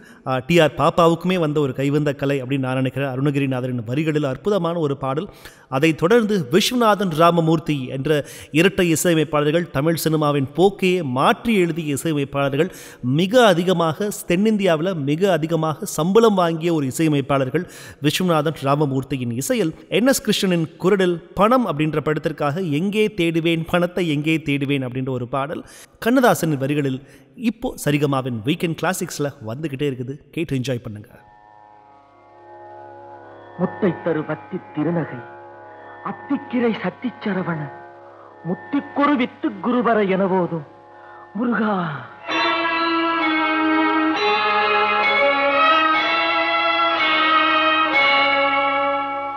டிஆர் பாப்பாவுக்குமே வந்த ஒரு கைவந்த கலை அப்படின்னு நான் நினைக்கிறேன். அருணகிரிநாதரின் வரிகளில் அற்புதமான ஒரு பாடல். அதைத் தொடர்ந்து விஸ்வநாதன் ராமமூர்த்தி என்ற இரட்டை இசையமைப்பாளர்கள் தமிழ் சினிமாவின் போக்கையே மாற்றி எழுதிய இசையமைப்பாளர்கள் மிக அதிகமாக தென்னிந்தியாவில் மிக அதிகமாக சம்பளம் வாங்கிய ஒரு பாடகர்கள் விஸ்வநாதன் ராமமூர்த்தியின் இசையில் என் எஸ் கிருஷ்ணனின் குரலில் பணம் அப்படின்ற படத்திற்காக எங்கே தேடுவேன் பணத்தை எங்கே தேடுவேன் அப்படின்ற ஒரு பாடல் கண்ணதாசனின் வரிகளில் இப்போ சரிகமாவின் வீக்கெண்ட் கிளாசிக்ஸில் வந்துக்கிட்டே இருக்குது. கேட்டு என்ஜாய் பண்ணுங்க. முத்தை தரு பத்தி திருநகை அத்திக்கிரை சத்திச்சரவண முத்திக்குரு வித்து குருவர எனவோதும். முருகா!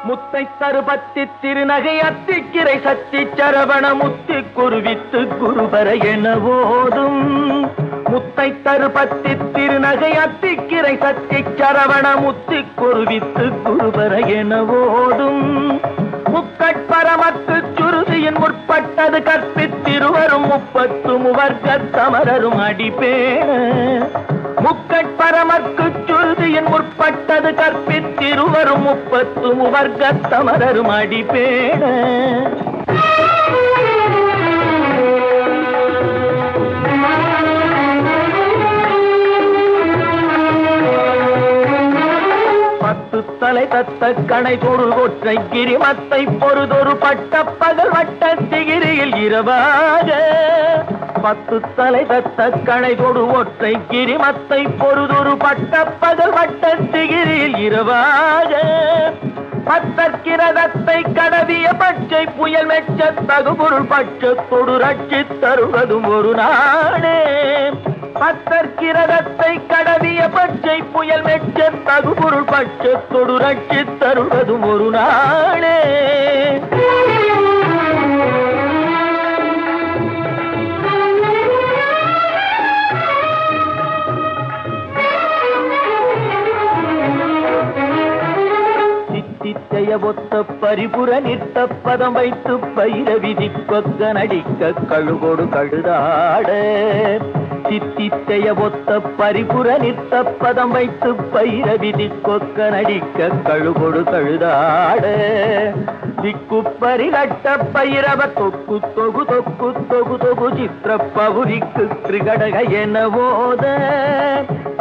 முத்தை தருபத்தி திருநகை அத்திக்கிரை சத்தி சரவண முத்தி குருவித்து குருபர என ஓதும். முத்தை தருபத்தி திருநகை அத்திக்கிரை சத்தி சரவண முத்தி குருவித்து குருபர என ஓதும். முக்கட்பரமக்கு சுருதியின் முற்பட்டது கற்பித்திருவரும் முப்பத்து முவர்க்க தமரரும் அடிப்பேன முக்கட்பரமற்கு சொல்தியின் முற்பட்டது கற்பித்திருவரும் முப்பத்து முவர்க்கத்தமரரும் தமரரும் அடிப்பேன பத்து தலை தத்த கணை தொடு கொற்றை கிரிமத்தை பொறுதொரு பட்ட பகல் வட்ட திகிரியில் இரவாக. பத்து தலை தத்த கணை தொடு ஒற்றை கிரிமத்தை பொறுதொரு பட்ட பகல் வட்ட திகிரியில் இரவாக. பத்தற்கிரதத்தை கடவிய பச்சை புயல் மெச்ச தகுபொருள் பட்சத்தொடு ரட்சி தருவதும் ஒரு நாடே. பத்தற்கிரதத்தை கடவிய மெச்ச தகுபொருள் பட்சத்தொடு ரட்சி தருவதும் ஒரு நாளே. சித்தித்தைய ஒத்த பரிபுர நிற்த பதம் வைத்து பயிர விதிப்பக்க நடிக்க கழுகோடு கழுதாட. சித்தித்தைய ஒத்த பரிபுற நிற்த பதம் வைத்து பயிர விதி கொக்க நடிக்க கழுகோடு கழுதாட. திக்கு கட்ட பயிரவ தொக்கு தொகு தொக்கு தொகு தொகு சித்திர பவுரிக்கு கிருகடக என போத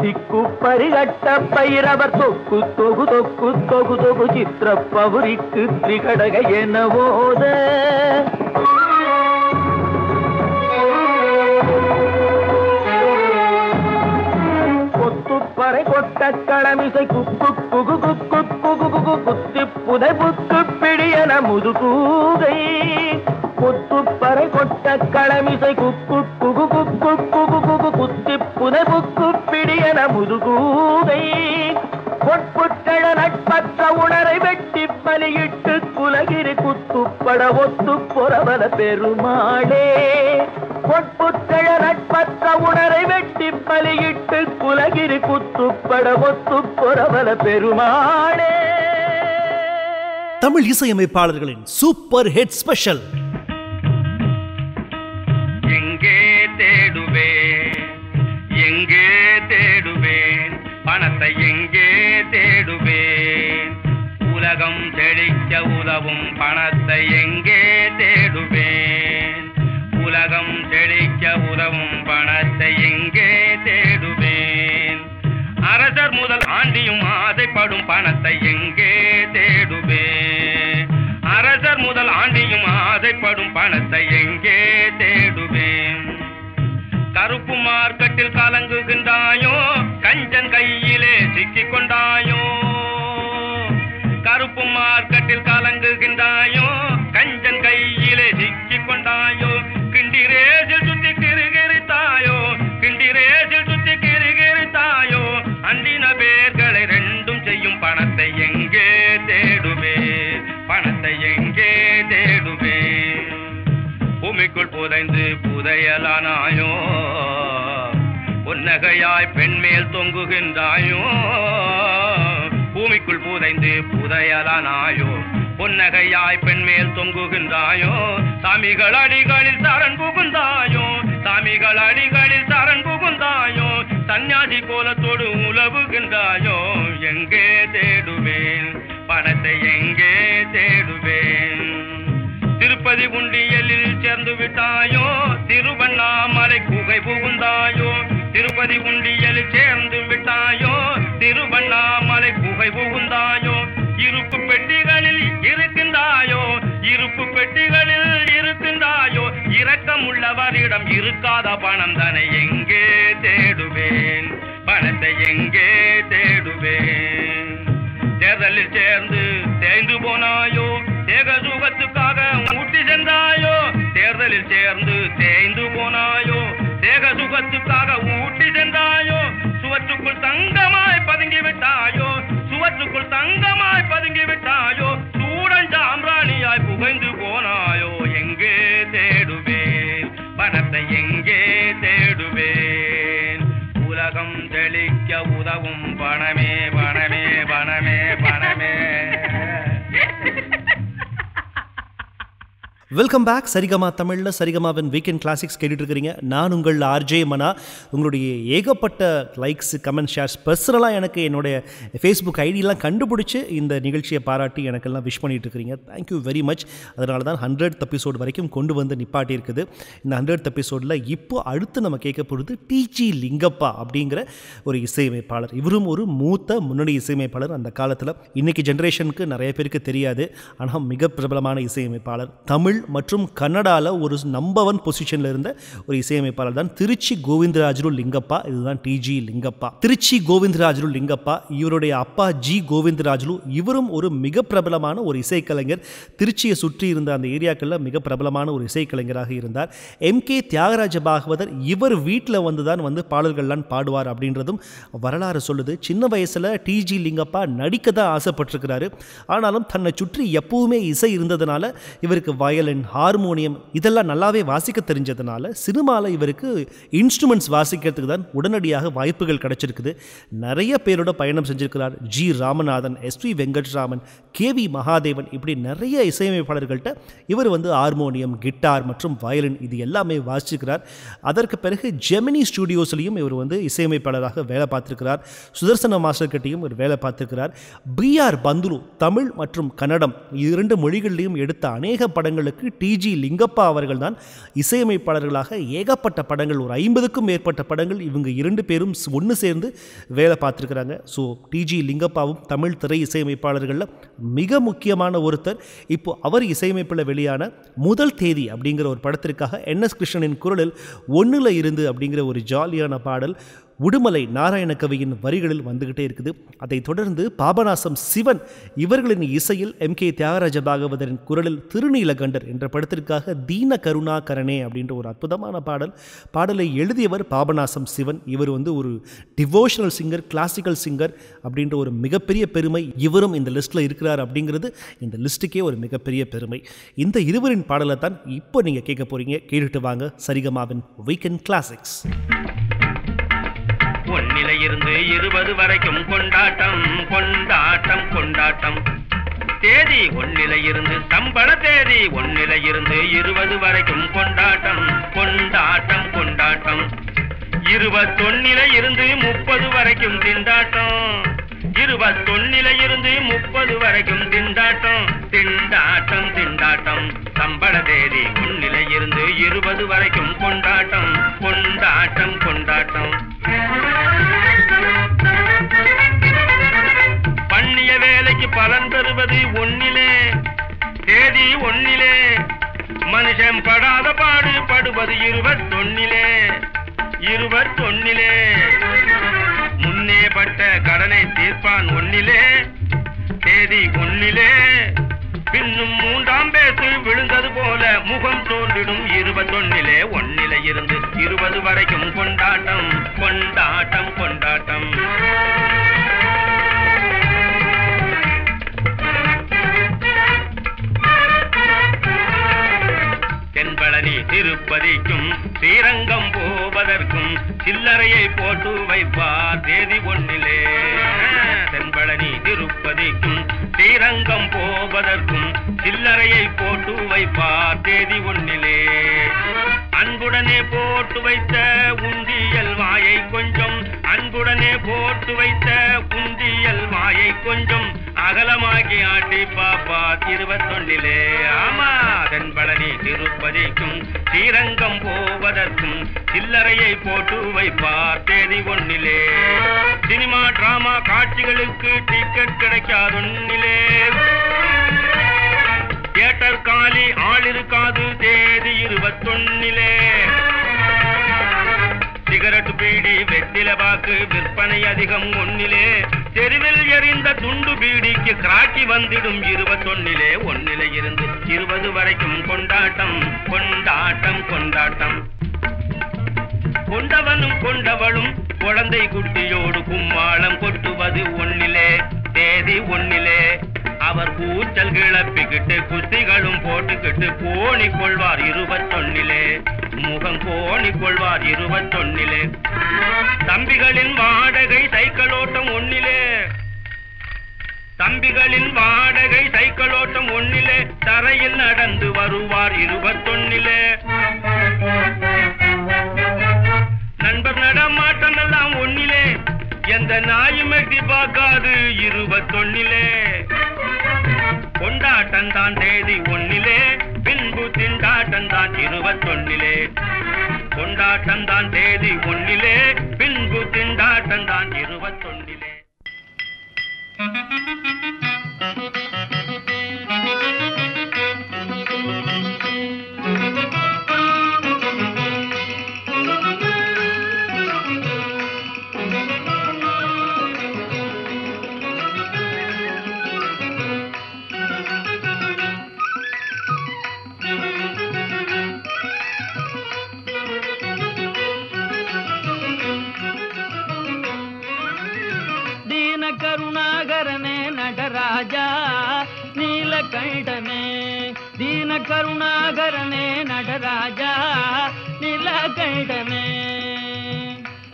திக்கு பரிகட்ட பைரவர் தொக்கு தொகு தொக்கு தொகு தொகு சித்திர பவுரிக்கு திரிகடக என போத பறை கொட்ட களமிசை குக்கு குகு குக்கு குகு குகு குத்தி புதை புக்கு பிடியன முதுகூகை குத்து பறை கொட்ட களமிசை குக்கு குகு குக்கு குகு குகு குத்தி புதை புக்கு பிடியன முதுகூகை பொற்புற்றழ நட்பற்ற உணரை வெட்டி பலியிட்டு குலகிரி குத்துப்பட ஒத்து பொறவல பெருமாளே. பொற்புற்றழ நட்பற்ற உணரை வெட்டி பலியிட்டு குலகிரி குத்துப்பட ஒத்து பொறவல பெருமாளே. தமிழ் இசையமைப்பாளர்களின் சூப்பர் ஹிட் ஸ்பெஷல். எங்கே தேடுவேன் எங்கே தேடுவேன் பணத்தை எங்கே தேடுவேன்? உலகம் செழிக்க உதவும் பணத்தை எங்கே தேடுவேன்? உலகம் செழிக்க உதவும் பணத்தை எங்கே தேடுவேன்? அரசர் முதல் ஆண்டியும் ஆசைப்படும் பணத்தை எங்கே தேடுவேன்? அரசர் முதல் ஆண்டியும் ஆசைப்படும் பணத்தை எங்கே தேடுவேன்? கருப்பு மார்க்கெட்டில் காலங்கள் கையிலே கொண்டாயோ கருப்பு மார்க்கெட்டில் கலங்குகின்றாயோ? கஞ்சன் கையிலே சிக்கிக் கொண்டாயோ கிண்டி ரேசில் சுத்தி கிருகிரித்தாயோ? கிண்டிரேஜில் சுத்தி கிருகிரித்தாயோ? அண்டின பேர்களை ரெண்டும் செய்யும் பணத்தை எங்கே தேடுவே? பணத்தை எங்கே தேடுவே? பூமிக்குள் புதைந்து புதையலானாயோ? பொன்னகையாய் பெண்மேல் தொங்குகின்றாயோ? பூமிக்குள் புதைந்து புதையலானாயோ? பொன்னகையாய் பெண்மேல் தொங்குகின்றாயோ? சாமிகள் அடிகளில் சரண் புகுந்தாயோ? சாமிகள் அடிகளில் சரண் புகுந்தாயோ? சந்நியாசி கோலத்தோடு உலவுகின்றாயோ? எங்கே தேடுவேன்? பணத்தை எங்கே தேடுவேன்? திருப்பதி உண்டியலில் சேர்ந்து விட்டாயோ திருவண்ணாமலை குகை புகுந்தாயோ? திருப்பதி உண்டியலில் சேர்ந்து விட்டாயோ? திருவண்ணாமலை குகை புகுந்தாயோ? இருப்பு பெட்டிகளில் இருக்கின்றாயோ? இருப்பு பெட்டிகளில் இருக்கின்றாயோ? இரக்கம் உள்ளவரிடம் இருக்காத பணம் தானே எங்கே தேடுவேன்? பணத்தை எங்கே தேடுவேன்? தேர்தலில் சேர்ந்து தேய்ந்து போனாயோ? தேக சுகத்துக்காக ஊட்டி சென்றாயோ? தேர்தலில் சேர்ந்து தேய்ந்து போனாயோ? தேக சுகத்துக்காக ஊட்டி சென்றாயோ சுவற்றுக்குள் தங்கமாய் பதுங்கி விட்டாயோ சுவற்றுக்குள் தங்கமாய் பதுங்கி விட்டாயோ சூடன் சாம்ராணியாய் புகைந்து போனாயோ எங்கே தேடுவேன்? பணத்தை எங்கே தேடுவேன்? உலகம் தெளிக்க உதவும் பணமே பணமே பணமே பணமே வெல்கம் பேக் சரிகமா தமிழில் சரிகமாவின் வீக்கெண்ட் கிளாசிக்ஸ் கேட்டுட்டு இருக்கிறீங்க நான் உங்கள் ஆர்ஜே மனா உங்களுடைய ஏகப்பட்ட லைக்ஸ் கமெண்ட் ஷேர்ஸ் பர்சனலாக எனக்கு என்னுடைய ஃபேஸ்புக் ஐடியெலாம் கண்டுபிடிச்சி இந்த நிகழ்ச்சியை பாராட்டி எனக்கெல்லாம் விஷ் பண்ணிட்டு இருக்கிறீங்க தேங்க்யூ வெரி மச் அதனால தான் ஹண்ட்ரட் எபிசோடு வரைக்கும் கொண்டு வந்து நிப்பாட்டி இருக்குது இந்த ஹண்ட்ரட் எபிசோடில் இப்போ அடுத்து நம்ம கேட்க போகிறது டிஜி லிங்கப்பா அப்படிங்கிற ஒரு இசையமைப்பாளர். இவரும் ஒரு மூத்த முன்னணி இசையமைப்பாளர் அந்த காலத்தில். இன்றைக்கி ஜென்ரேஷனுக்கு நிறைய பேருக்கு தெரியாது. ஆனால் மிக பிரபலமான இசையமைப்பாளர். தமிழ் மற்றும் கன்னடாவில் ஒரு நம்பர் ஒன் பொசிஷனில் இருந்த ஒரு இசையமைப்பாளர் தான் திருச்சி கோவிந்தராஜரு லிங்கப்பா. இதுதான் டிஜி லிங்கப்பா. திருச்சி கோவிந்தராஜரு லிங்கப்பா இவருடைய அப்பா ஜி கோவிந்தராஜலு இவரும் ஒரு மிக பிரபலமான ஒரு இசைக்கலைஞர். திருச்சியை சுற்றி இருந்த அந்த ஏரியாக்களில் மிக பிரபலமான ஒரு இசைக்கலைஞராக இருந்தார். எம் கே தியாகராஜ பாகவதர் இவர் வீட்டில் வந்து தான் வந்து பாடல்கள்லாம் பாடுவார் அப்படின்றதும் வரலாறு சொல்லுது. சின்ன வயசில் டிஜி லிங்கப்பா நடிக்க தான் ஆசைப்பட்டிருக்கிறாரு. ஆனாலும் தன்னை சுற்றி எப்பவுமே இசை இருந்ததுனால இவருக்கு வயலின் ஹார்மோனியம் இதெல்லாம் நல்லாவே வாசிக்க தெரிஞ்சதுனால சினிமாவில் இவருக்கு இன்ஸ்ட்ருமெண்ட்ஸ் வாசிக்கிறதுக்கு தான் உடனடியாக வாய்ப்புகள் கிடைச்சிருக்குது. நிறைய பேரோட பயணம் செஞ்சிருக்கிறார் G Ramanathan S Venkatraman K V Mahadevan இப்படி நிறைய இசையமைப்பாளர்கள்ட்ட இவர் வந்து ஹார்மோனியம் கிட்டார் மற்றும் வயலின் இது எல்லாமே வாசிச்சிருக்கிறார். அதற்கு பிறகு ஜெமினி ஸ்டுடியோஸ்லையும் இவர் வந்து இசையமைப்பாளராக வேலை பார்த்திருக்கிறார். சுதர்சன மாஸ்டர் கிட்டையும் இவர் வேலை பார்த்திருக்கிறார். பி ஆர் பந்துலு தமிழ் மற்றும் கன்னடம் இரண்டு மொழிகளிலும் எடுத்த அநேக படங்களுக்கு டிஜி லிங்கப்பா அவர்கள் தான் இசையமைப்பாளர்களாக ஏகப்பட்ட படங்கள் ஒரு ஐம்பதுக்கும் மேற்பட்ட படங்கள் இவங்க இரண்டு பேரும் ஒன்று சேர்ந்து வேலை பார்த்துருக்குறாங்க. ஸோ டிஜி லிங்கப்பாவும் தமிழ் திரை இசையமைப்பாளர்களில் மிக முக்கியமான ஒருத்தர். இப்போ அவர் இசையமைப்பில் வெளியான முதல் தேதி அப்படிங்கிற ஒரு படத்திற்காக என் எஸ் கிருஷ்ணனின் குரலில் ஒன்றில் இருந்து அப்படிங்கிற ஒரு ஜாலியான பாடல் உடுமலை நாராயண கவியின் வரிகளில் வந்துகிட்டே இருக்குது. அதைத் தொடர்ந்து பாபநாசம் சிவன் இவர்களின் இசையில் எம் கே தியாகராஜ பாகவதரின் குரலில் திருநீலகண்டர் என்ற படத்திற்காக தீன கருணா கரணே அப்படின்ற ஒரு அற்புதமான பாடல். பாடலை எழுதியவர் பாபநாசம் சிவன். இவர் வந்து ஒரு டிவோஷனல் சிங்கர் கிளாசிக்கல் சிங்கர் அப்படின்ற ஒரு மிகப்பெரிய பெருமை இவரும் இந்த லிஸ்ட்டில் இருக்கிறார் அப்படிங்கிறது இந்த லிஸ்ட்டுக்கே ஒரு மிகப்பெரிய பெருமை. இந்த இருவரின் பாடலை தான் இப்போ நீங்கள் கேட்க போகிறீங்க கேட்டுட்டு வாங்க. சரிகமாவின் வீக்கெண்ட் கிளாசிக்ஸ் இருந்து இருபது வரைக்கும் கொண்டாட்டம் கொண்டாட்டம் கொண்டாட்டம். தேதி ஒன்னில இருந்து சம்பள தேதி ஒன்னில இருந்து இருபது வரைக்கும் கொண்டாட்டம் கொண்டாட்டம் கொண்டாட்டம். இருபத்தொன்னில இருந்து முப்பது வரைக்கும் திண்டாட்டம். இருபத்தொன்னில இருந்து முப்பது வரைக்கும் திண்டாட்டம் திண்டாட்டம் திண்டாட்டம். சம்பள தேதி ஒன்னில இருந்து இருபது வரைக்கும் கொண்டாட்டம் கொண்டாட்டம் கொண்டாட்டம். பண்ணிய வேலைக்கு பலன் தருவது ஒன்னிலே தேதி ஒன்னிலே மனுஷன் படாத பாடு படுவது இருபத்தொன்னிலே இருபத்தொன்னிலே முன்னே பட்ட கடனை தீர்ப்பான் ஒன்னிலே தேதி ஒன்னிலே பின்னும் மூன்றாம் பேசு விழுந்தது போல முகம் தோன்றிடும். இருபத்தொன்னிலே ஒன்னிலே இருந்து இருபது வரைக்கும் கொண்டாட்டம் கொண்டாட்டம் கொண்டாட்டம். தென்பழனி திருப்பதிக்கும் ஸ்ரீரங்கம் போவதற்கும் சில்லறையை போட்டு வைப்பார் தேதி ஒன்றிலே தென்பழனி திருப்பதிக்கும் ஸ்ரீரங்கம் போவதற்கும் சில்லறையை போட்டு வைப்பார் தேதி ஒன்றிலே அன்புடனே போட்டு வைத்த உண்டியல் வாயை கொஞ்சம் அன்புடனே போட்டு வைத்த உண்டியல் வாயை கொஞ்சம் அகலமாக்கி ஆட்டி பாப்பா இருபத்தொன்னிலே. ஆம். திருப்பதிக்கும் ஸ்ரீரங்கம் போவதற்கும் சில்லறையை போட்டு வைப்பார் தேதி ஒன்னிலே சினிமா டிராமா காட்சிகளுக்கு டிக்கெட் கிடைக்காதொன்னிலே. தியேட்டர் காலி ஆள் இருக்காது தேதி இருபத்தொன்னிலே. சிகரெட் பீடி வெட்டில பாக்கு விற்பனை அதிகம் ஒன்னிலே தெருவில் எறிந்த துண்டு பீடிக்கு கிராக்கி வந்திடும் இருபத்தொன்னிலே. ஒன்னிலே இருந்து இருபது வரைக்கும் கொண்டாட்டம் கொண்டாட்டம் கொண்டாட்டம். கொண்டவனும் கொண்டவளும் குழந்தை குட்டியோடு கும்மாளம் கொட்டுவது ஒன்னிலே தேதி ஒன்னிலே அவர் கூச்சல் கிளப்பிக்கிட்டு குத்திகளும் போட்டுக்கிட்டு கோணி கொள்வார் இருபத்தொன்னிலே. முகம் கோணி கொள்வார் இருபத்தொன்னிலே. தம்பிகளின் வாடகை சைக்கிள் ஓட்டம் ஒன்னிலே தம்பிகளின் வாடகை சைக்கிள் ஓட்டம் ஒன்னிலே தரையில் நடந்து வருவார் இருபத்தொன்னிலே. நண்பர் நடமாட்டம் எல்லாம் ஒன்னிலே எந்த நாயும் எட்டி பார்க்காது இருபத்தொன்னிலே கொண்டாட்டம் தான் தேதி ஒன்னிலே பின்பு திண்டாட்டம் தான் இருபத்தொன்னிலே கொண்டாட்டம் தான் தேதி ஒன்னிலே பின்பு திண்டாட்டம் தான் இருபத்தொன்னிலே Thank you. கருணாகரனே நடராஜா நில கைடனே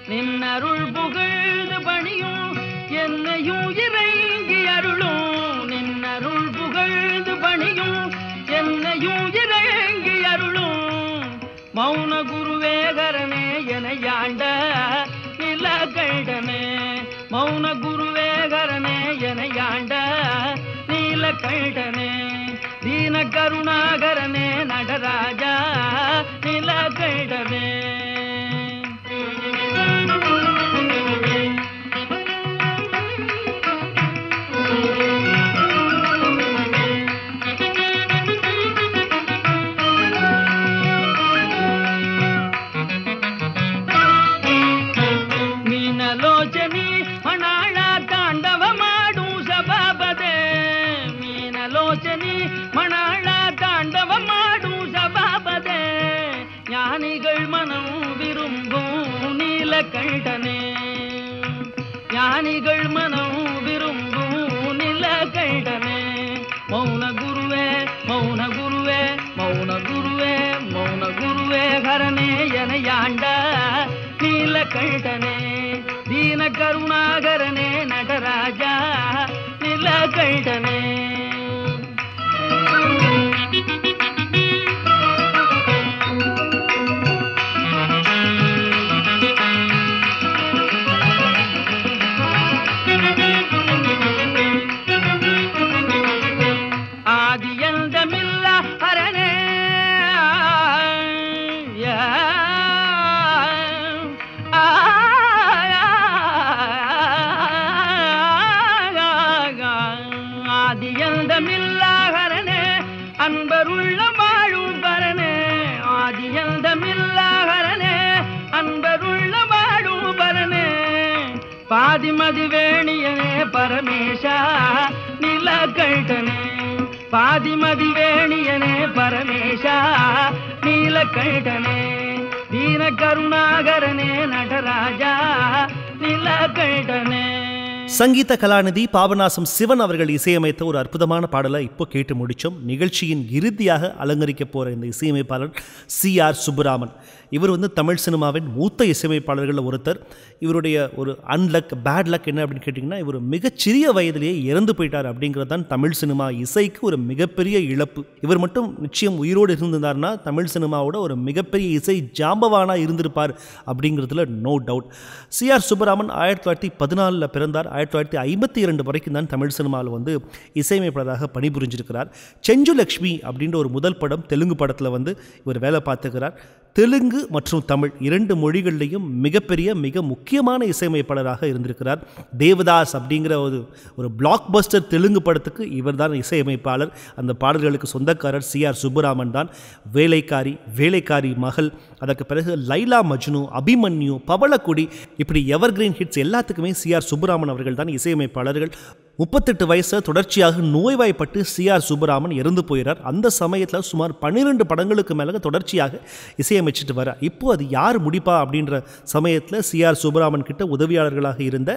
நின்னருள் புகழ்ந்து பணியும் என்னையும் இறங்கி அருளும். நின்னருள் புகழ்ந்து பணியும் என்னையும் இறங்கி அருளும். மௌன குருவேகரனே என யாண்ட நில கைடனே மௌன குருவேகரனே என யாண்ட நீல கருணாகரனே நடராஜா நீல பாதிமதி வேணியனே பரமேஷா நீலகண்டனே. பாதிமதி வேணியனே பரமேஷா நீலகண்டனே. தீன கருணாகரனே நடராஜா நீலகண்டனே. சங்கீத கலாநிதி பாபநாசம் சிவன் அவர்கள் இசையமைத்த ஒரு அற்புதமான பாடலை இப்போ கேட்டு முடித்தோம் நிகழ்ச்சியின் இறுதியாக அலங்கரிக்க போகிற இந்த இசையமைப்பாளர் சி ஆர் சுப்புராமன். இவர் வந்து தமிழ் சினிமாவின் மூத்த இசையமைப்பாளர்களில் ஒருத்தர். இவருடைய ஒரு அன்லக் பேட் லக் என்ன அப்படின்னு கேட்டிங்கன்னா இவர் மிகச்சிறிய வயதிலேயே இறந்து போயிட்டார் அப்படிங்கிறது தான் தமிழ் சினிமா இசைக்கு ஒரு மிகப்பெரிய இழப்பு. இவர் மட்டும் நிச்சயம் உயிரோடு இருந்திருந்தார்னா தமிழ் சினிமாவோட ஒரு மிகப்பெரிய இசை ஜாம்பவானாக இருந்திருப்பார் அப்படிங்கிறதுல no doubt C R Subbaraman ஆயிரத்தி தொள்ளாயிரத்தி பதினாலில் பிறந்தார். ஆயிரத்தி தொள்ளாயிரத்தி ஐம்பத்தி இரண்டு வரைக்கும் தான் தமிழ் சினிமாவில் வந்து இசையமைப்பாளராக பணிபுரிஞ்சிருக்கிறார். செஞ்சுலக்ஷ்மி அப்படின்ற ஒரு முதல் படம் தெலுங்கு படத்தில் வந்து இவர் வேலை பார்த்துக்கிறார். தெலுங்கு மற்றும் தமிழ் இரண்டு மொழிகள்லையும் மிகப்பெரிய மிக முக்கியமான இசையமைப்பாளராக இருந்திருக்கிறார். தேவதாஸ் அப்படிங்கிற ஒரு ஒரு பிளாக் பஸ்டர் தெலுங்கு படத்துக்கு இவர் தான் இசையமைப்பாளர். அந்த பாடல்களுக்கு சொந்தக்காரர் சி ஆர் சுப்புராமன் தான். வேலைக்காரி வேலைக்காரி மகள். அதற்கு பிறகு லைலா மஜ்னு அபிமன்யு பவளக்குடி இப்படி எவர்கிரீன் ஹிட்ஸ் எல்லாத்துக்குமே சி ஆர் சுப்புராமன் அவர்கள் தான் இசையமைப்பாளர்கள். முப்பத்தெட்டு வயசு தொடர்ச்சியாக நோய்வாய்ப்பட்டு சி ஆர் சுப்பராமன் இறந்து போயிறார். அந்த சமயத்தில் சுமார் பன்னிரெண்டு படங்களுக்கு மேலே தொடர்ச்சியாக இசையமைச்சிட்டு வர இப்போ அது யார் முடிப்பா அப்படின்ற சமயத்தில் சி ஆர் சுப்பராமன் கிட்ட உதவியாளர்களாக இருந்த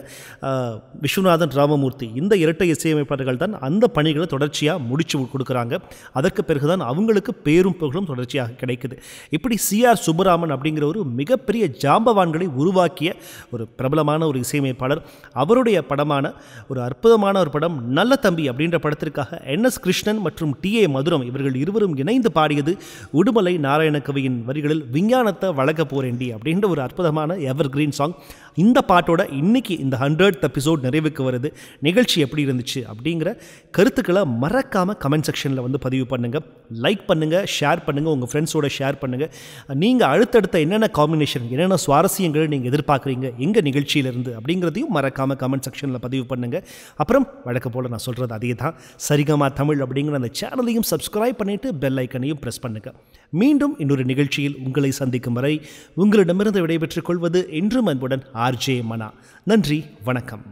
விஸ்வநாதன் ராமமூர்த்தி இந்த இரட்டை இசையமைப்பாளர்கள் தான் அந்த பணிகளை தொடர்ச்சியாக முடிச்சு கொடுக்குறாங்க. அதற்கு பிறகுதான் அவங்களுக்கு பேரும் புகழும் தொடர்ச்சியாக கிடைக்குது. இப்படி சி ஆர் சுப்பராமன் அப்படிங்கிற ஒரு மிகப்பெரிய ஜாம்பவான்களை உருவாக்கிய ஒரு பிரபலமான ஒரு இசையமைப்பாளர். அவருடைய படமான ஒரு அற்புதமான ஒரு படம் நல்ல தம்பி அப்படின்ற படத்திற்காக என் எஸ் கிருஷ்ணன் மற்றும் டி ஏ மதுரம் இவர்கள் இருவரும் இணைந்து பாடியது உடுமலை நாராயண கவியின் வரிகளில் விஞ்ஞானத்தை வழங்க போறேண்டி அப்படின்ற ஒரு அற்புதமான எவர் கிரீன் சாங் இந்த பாட்டோட இன்னைக்கு இந்த ஹண்ட்ரட் எபிசோட் நிறைவுக்கு வருது. நிகழ்ச்சி எப்படி இருந்துச்சு அப்படிங்கிற கருத்துக்களை மறக்காம கமெண்ட் செக்ஷனில் வந்து பதிவு பண்ணுங்க. லைக் பண்ணுங்கள் ஷேர் பண்ணுங்கள் உங்கள் ஃப்ரெண்ட்ஸோட ஷேர் பண்ணுங்கள் நீங்கள் அடுத்தடுத்த என்னென்ன காம்பினேஷன் என்னென்ன சுவாரஸ்யங்கள் நீங்கள் எதிர்பார்க்குறீங்க எங்கள் நிகழ்ச்சியிலேருந்து அப்படிங்கிறதையும் மறக்காமல் கமெண்ட் செக்ஷனில் பதிவு பண்ணுங்கள் அப்புறம் வழக்கம் போல நான் சொல்கிறது அதே தான் சரிகமா தமிழ் அப்படிங்கிற அந்த சேனலையும் சப்ஸ்கிரைப் பண்ணிவிட்டு பெல் ஐக்கனையும் ப்ரெஸ் பண்ணுங்கள் மீண்டும் இன்னொரு நிகழ்ச்சியில் உங்களை சந்திக்கும் வரை உங்களிடமிருந்து விடைபெற்றுக் கொள்வது என்றும் அன்புடன் ஆர்ஜே மனா நன்றி வணக்கம்.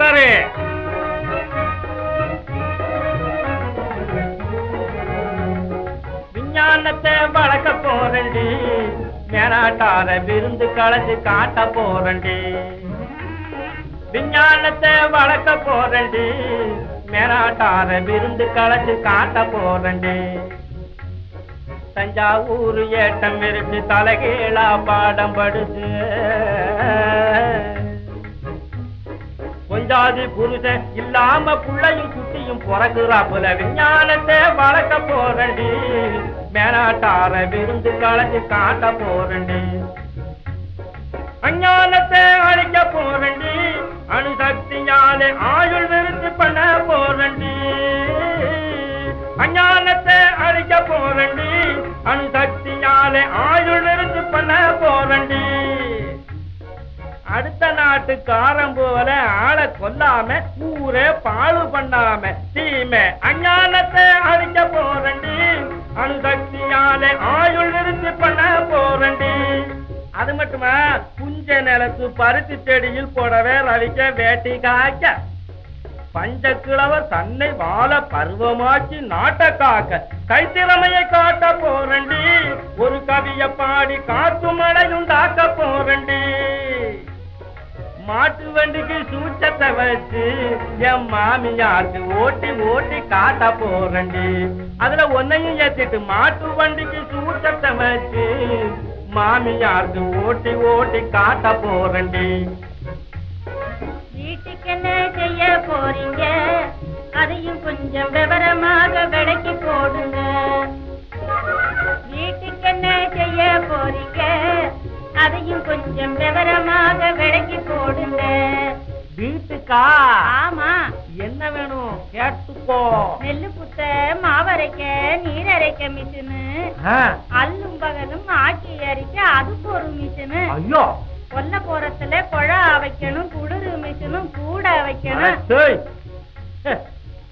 வா விஞ்ஞானத்தை வளர்க்க போறண்டி மேலாட்டார விருந்து கலந்து காட்ட போறண்டி விஞ்ஞானத்தை வளர்க்க போறண்டி மேலாட்டார விருந்து கலந்து காட்ட போறண்டி தஞ்சாவூர் ஏட்டம் இருந்து தலைகீழா பாடம் படுது கொஞ்சாதி புருஷன் இல்லாம புள்ளையும் குட்டியும் பிறகுறாப்புல விஞ்ஞானத்தை வளர்க்க போறண்டி மேலாட்டார விருந்து கலந்து காட்ட போறண்டி அஞ்ஞானத்தை அழிக்க போறண்டி அணுசக்தியாலே ஆயுள் விருத்தி பண்ண போறண்டி அஞ்ஞானத்தை அழிக்க போறண்டி அணுசக்தியாலே ஆயுள் விருத்தி பண்ண போறண்டி அடுத்த நாட்டுக்காரன் போல ஆளை கொல்லாம ஊரே பாழு பண்ணாம தீமை அஞ்ஞானத்தை அழிக்க போறண்டி அணுசக்தியாலே ஆயுள் நிறுத்தி பண்ண போறண்டி அது மட்டுமா புஞ்ச நிலத்து பருத்தி செடியில் போடவே ரவிக்க வேட்டி காய்க்க. பஞ்சக்கிழவர் தன்னை வாழ பருவமாக்கி நாட்ட காக்க. கைத்திறமையை காட்ட போறண்டி ஒரு கவிய பாடி காத்து மழையுண்டாக்க போறண்டி மாட்டு வண்டிக்கு சூச்சத்தை வச்சு என் மாமியாருக்கு ஓட்டி ஓட்டி காட்ட போறண்டி அதுல ஒன்னையும் ஏத்திட்டு மாட்டு வண்டிக்கு சூச்சத்தை வச்சு மாமியாருக்கு ஓட்டி ஓட்டி காட்ட போறண்டி வீட்டுக்கு என்ன செய்ய போறீங்க? அதையும் கொஞ்சம் விவரமாக விளக்கி போடுங்க. வீட்டுக்கு என்ன செய்ய போறீங்க? அதையும் கொஞ்சம் விவரமாக விளக்கி போடுங்க. வீட்டுக்கா? ஆமா. என்ன வேணும்? கேட்டுக்கோ. நெல்லு குத்த மாவரைக்க நீரரைக்க மிஷினு ஆ, அல்லும் பகலும் ஆக்கி அரிக்க அதுக்கு ஒரு மிஷினு. ஐயோ. கொல்ல போறத்துல குழா வைக்கணும் குளிர் மிஷினும் கூட வைக்கணும்.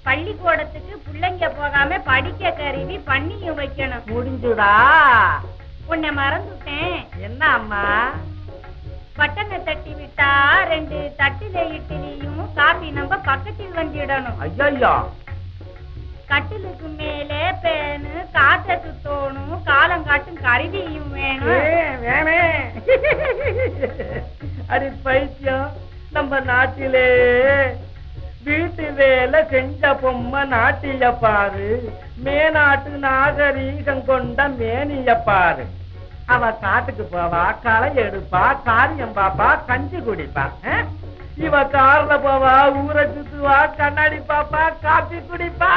பள்ளிக்கூடத்துக்கு பிள்ளைங்க போகாம படிக்க கருவி பண்ணியும் வைக்கணும். முடிஞ்சுடா உன்னை மறந்துட்டேன். என்ன அம்மா பட்டனை தட்டி விட்டா ரெண்டு தட்டில இட்லியும் காபி நம்ம பக்கத்தில் வந்துடணும். ஐயோ கட்டிலுக்கு மேலே பேனு காற்ற சுத்தணும் காலம் காட்டும் கருவியும் வேணும். வேணே. அடி பைத்தியம் நம்ம நாட்டிலே வீட்டு வேலை செஞ்ச பொம்மை நாட்டிய பாரு. மேநாட்டு நாகரீகம் கொண்ட மேனிய பாரு. அவ காட்டுக்கு போவா களை எடுப்பா காரியம் பாப்பா கஞ்சி குடிப்பா இவ கார்ல போவா ஊரை சுத்துவா கண்ணாடி பாப்பா காப்பி குடிப்பா.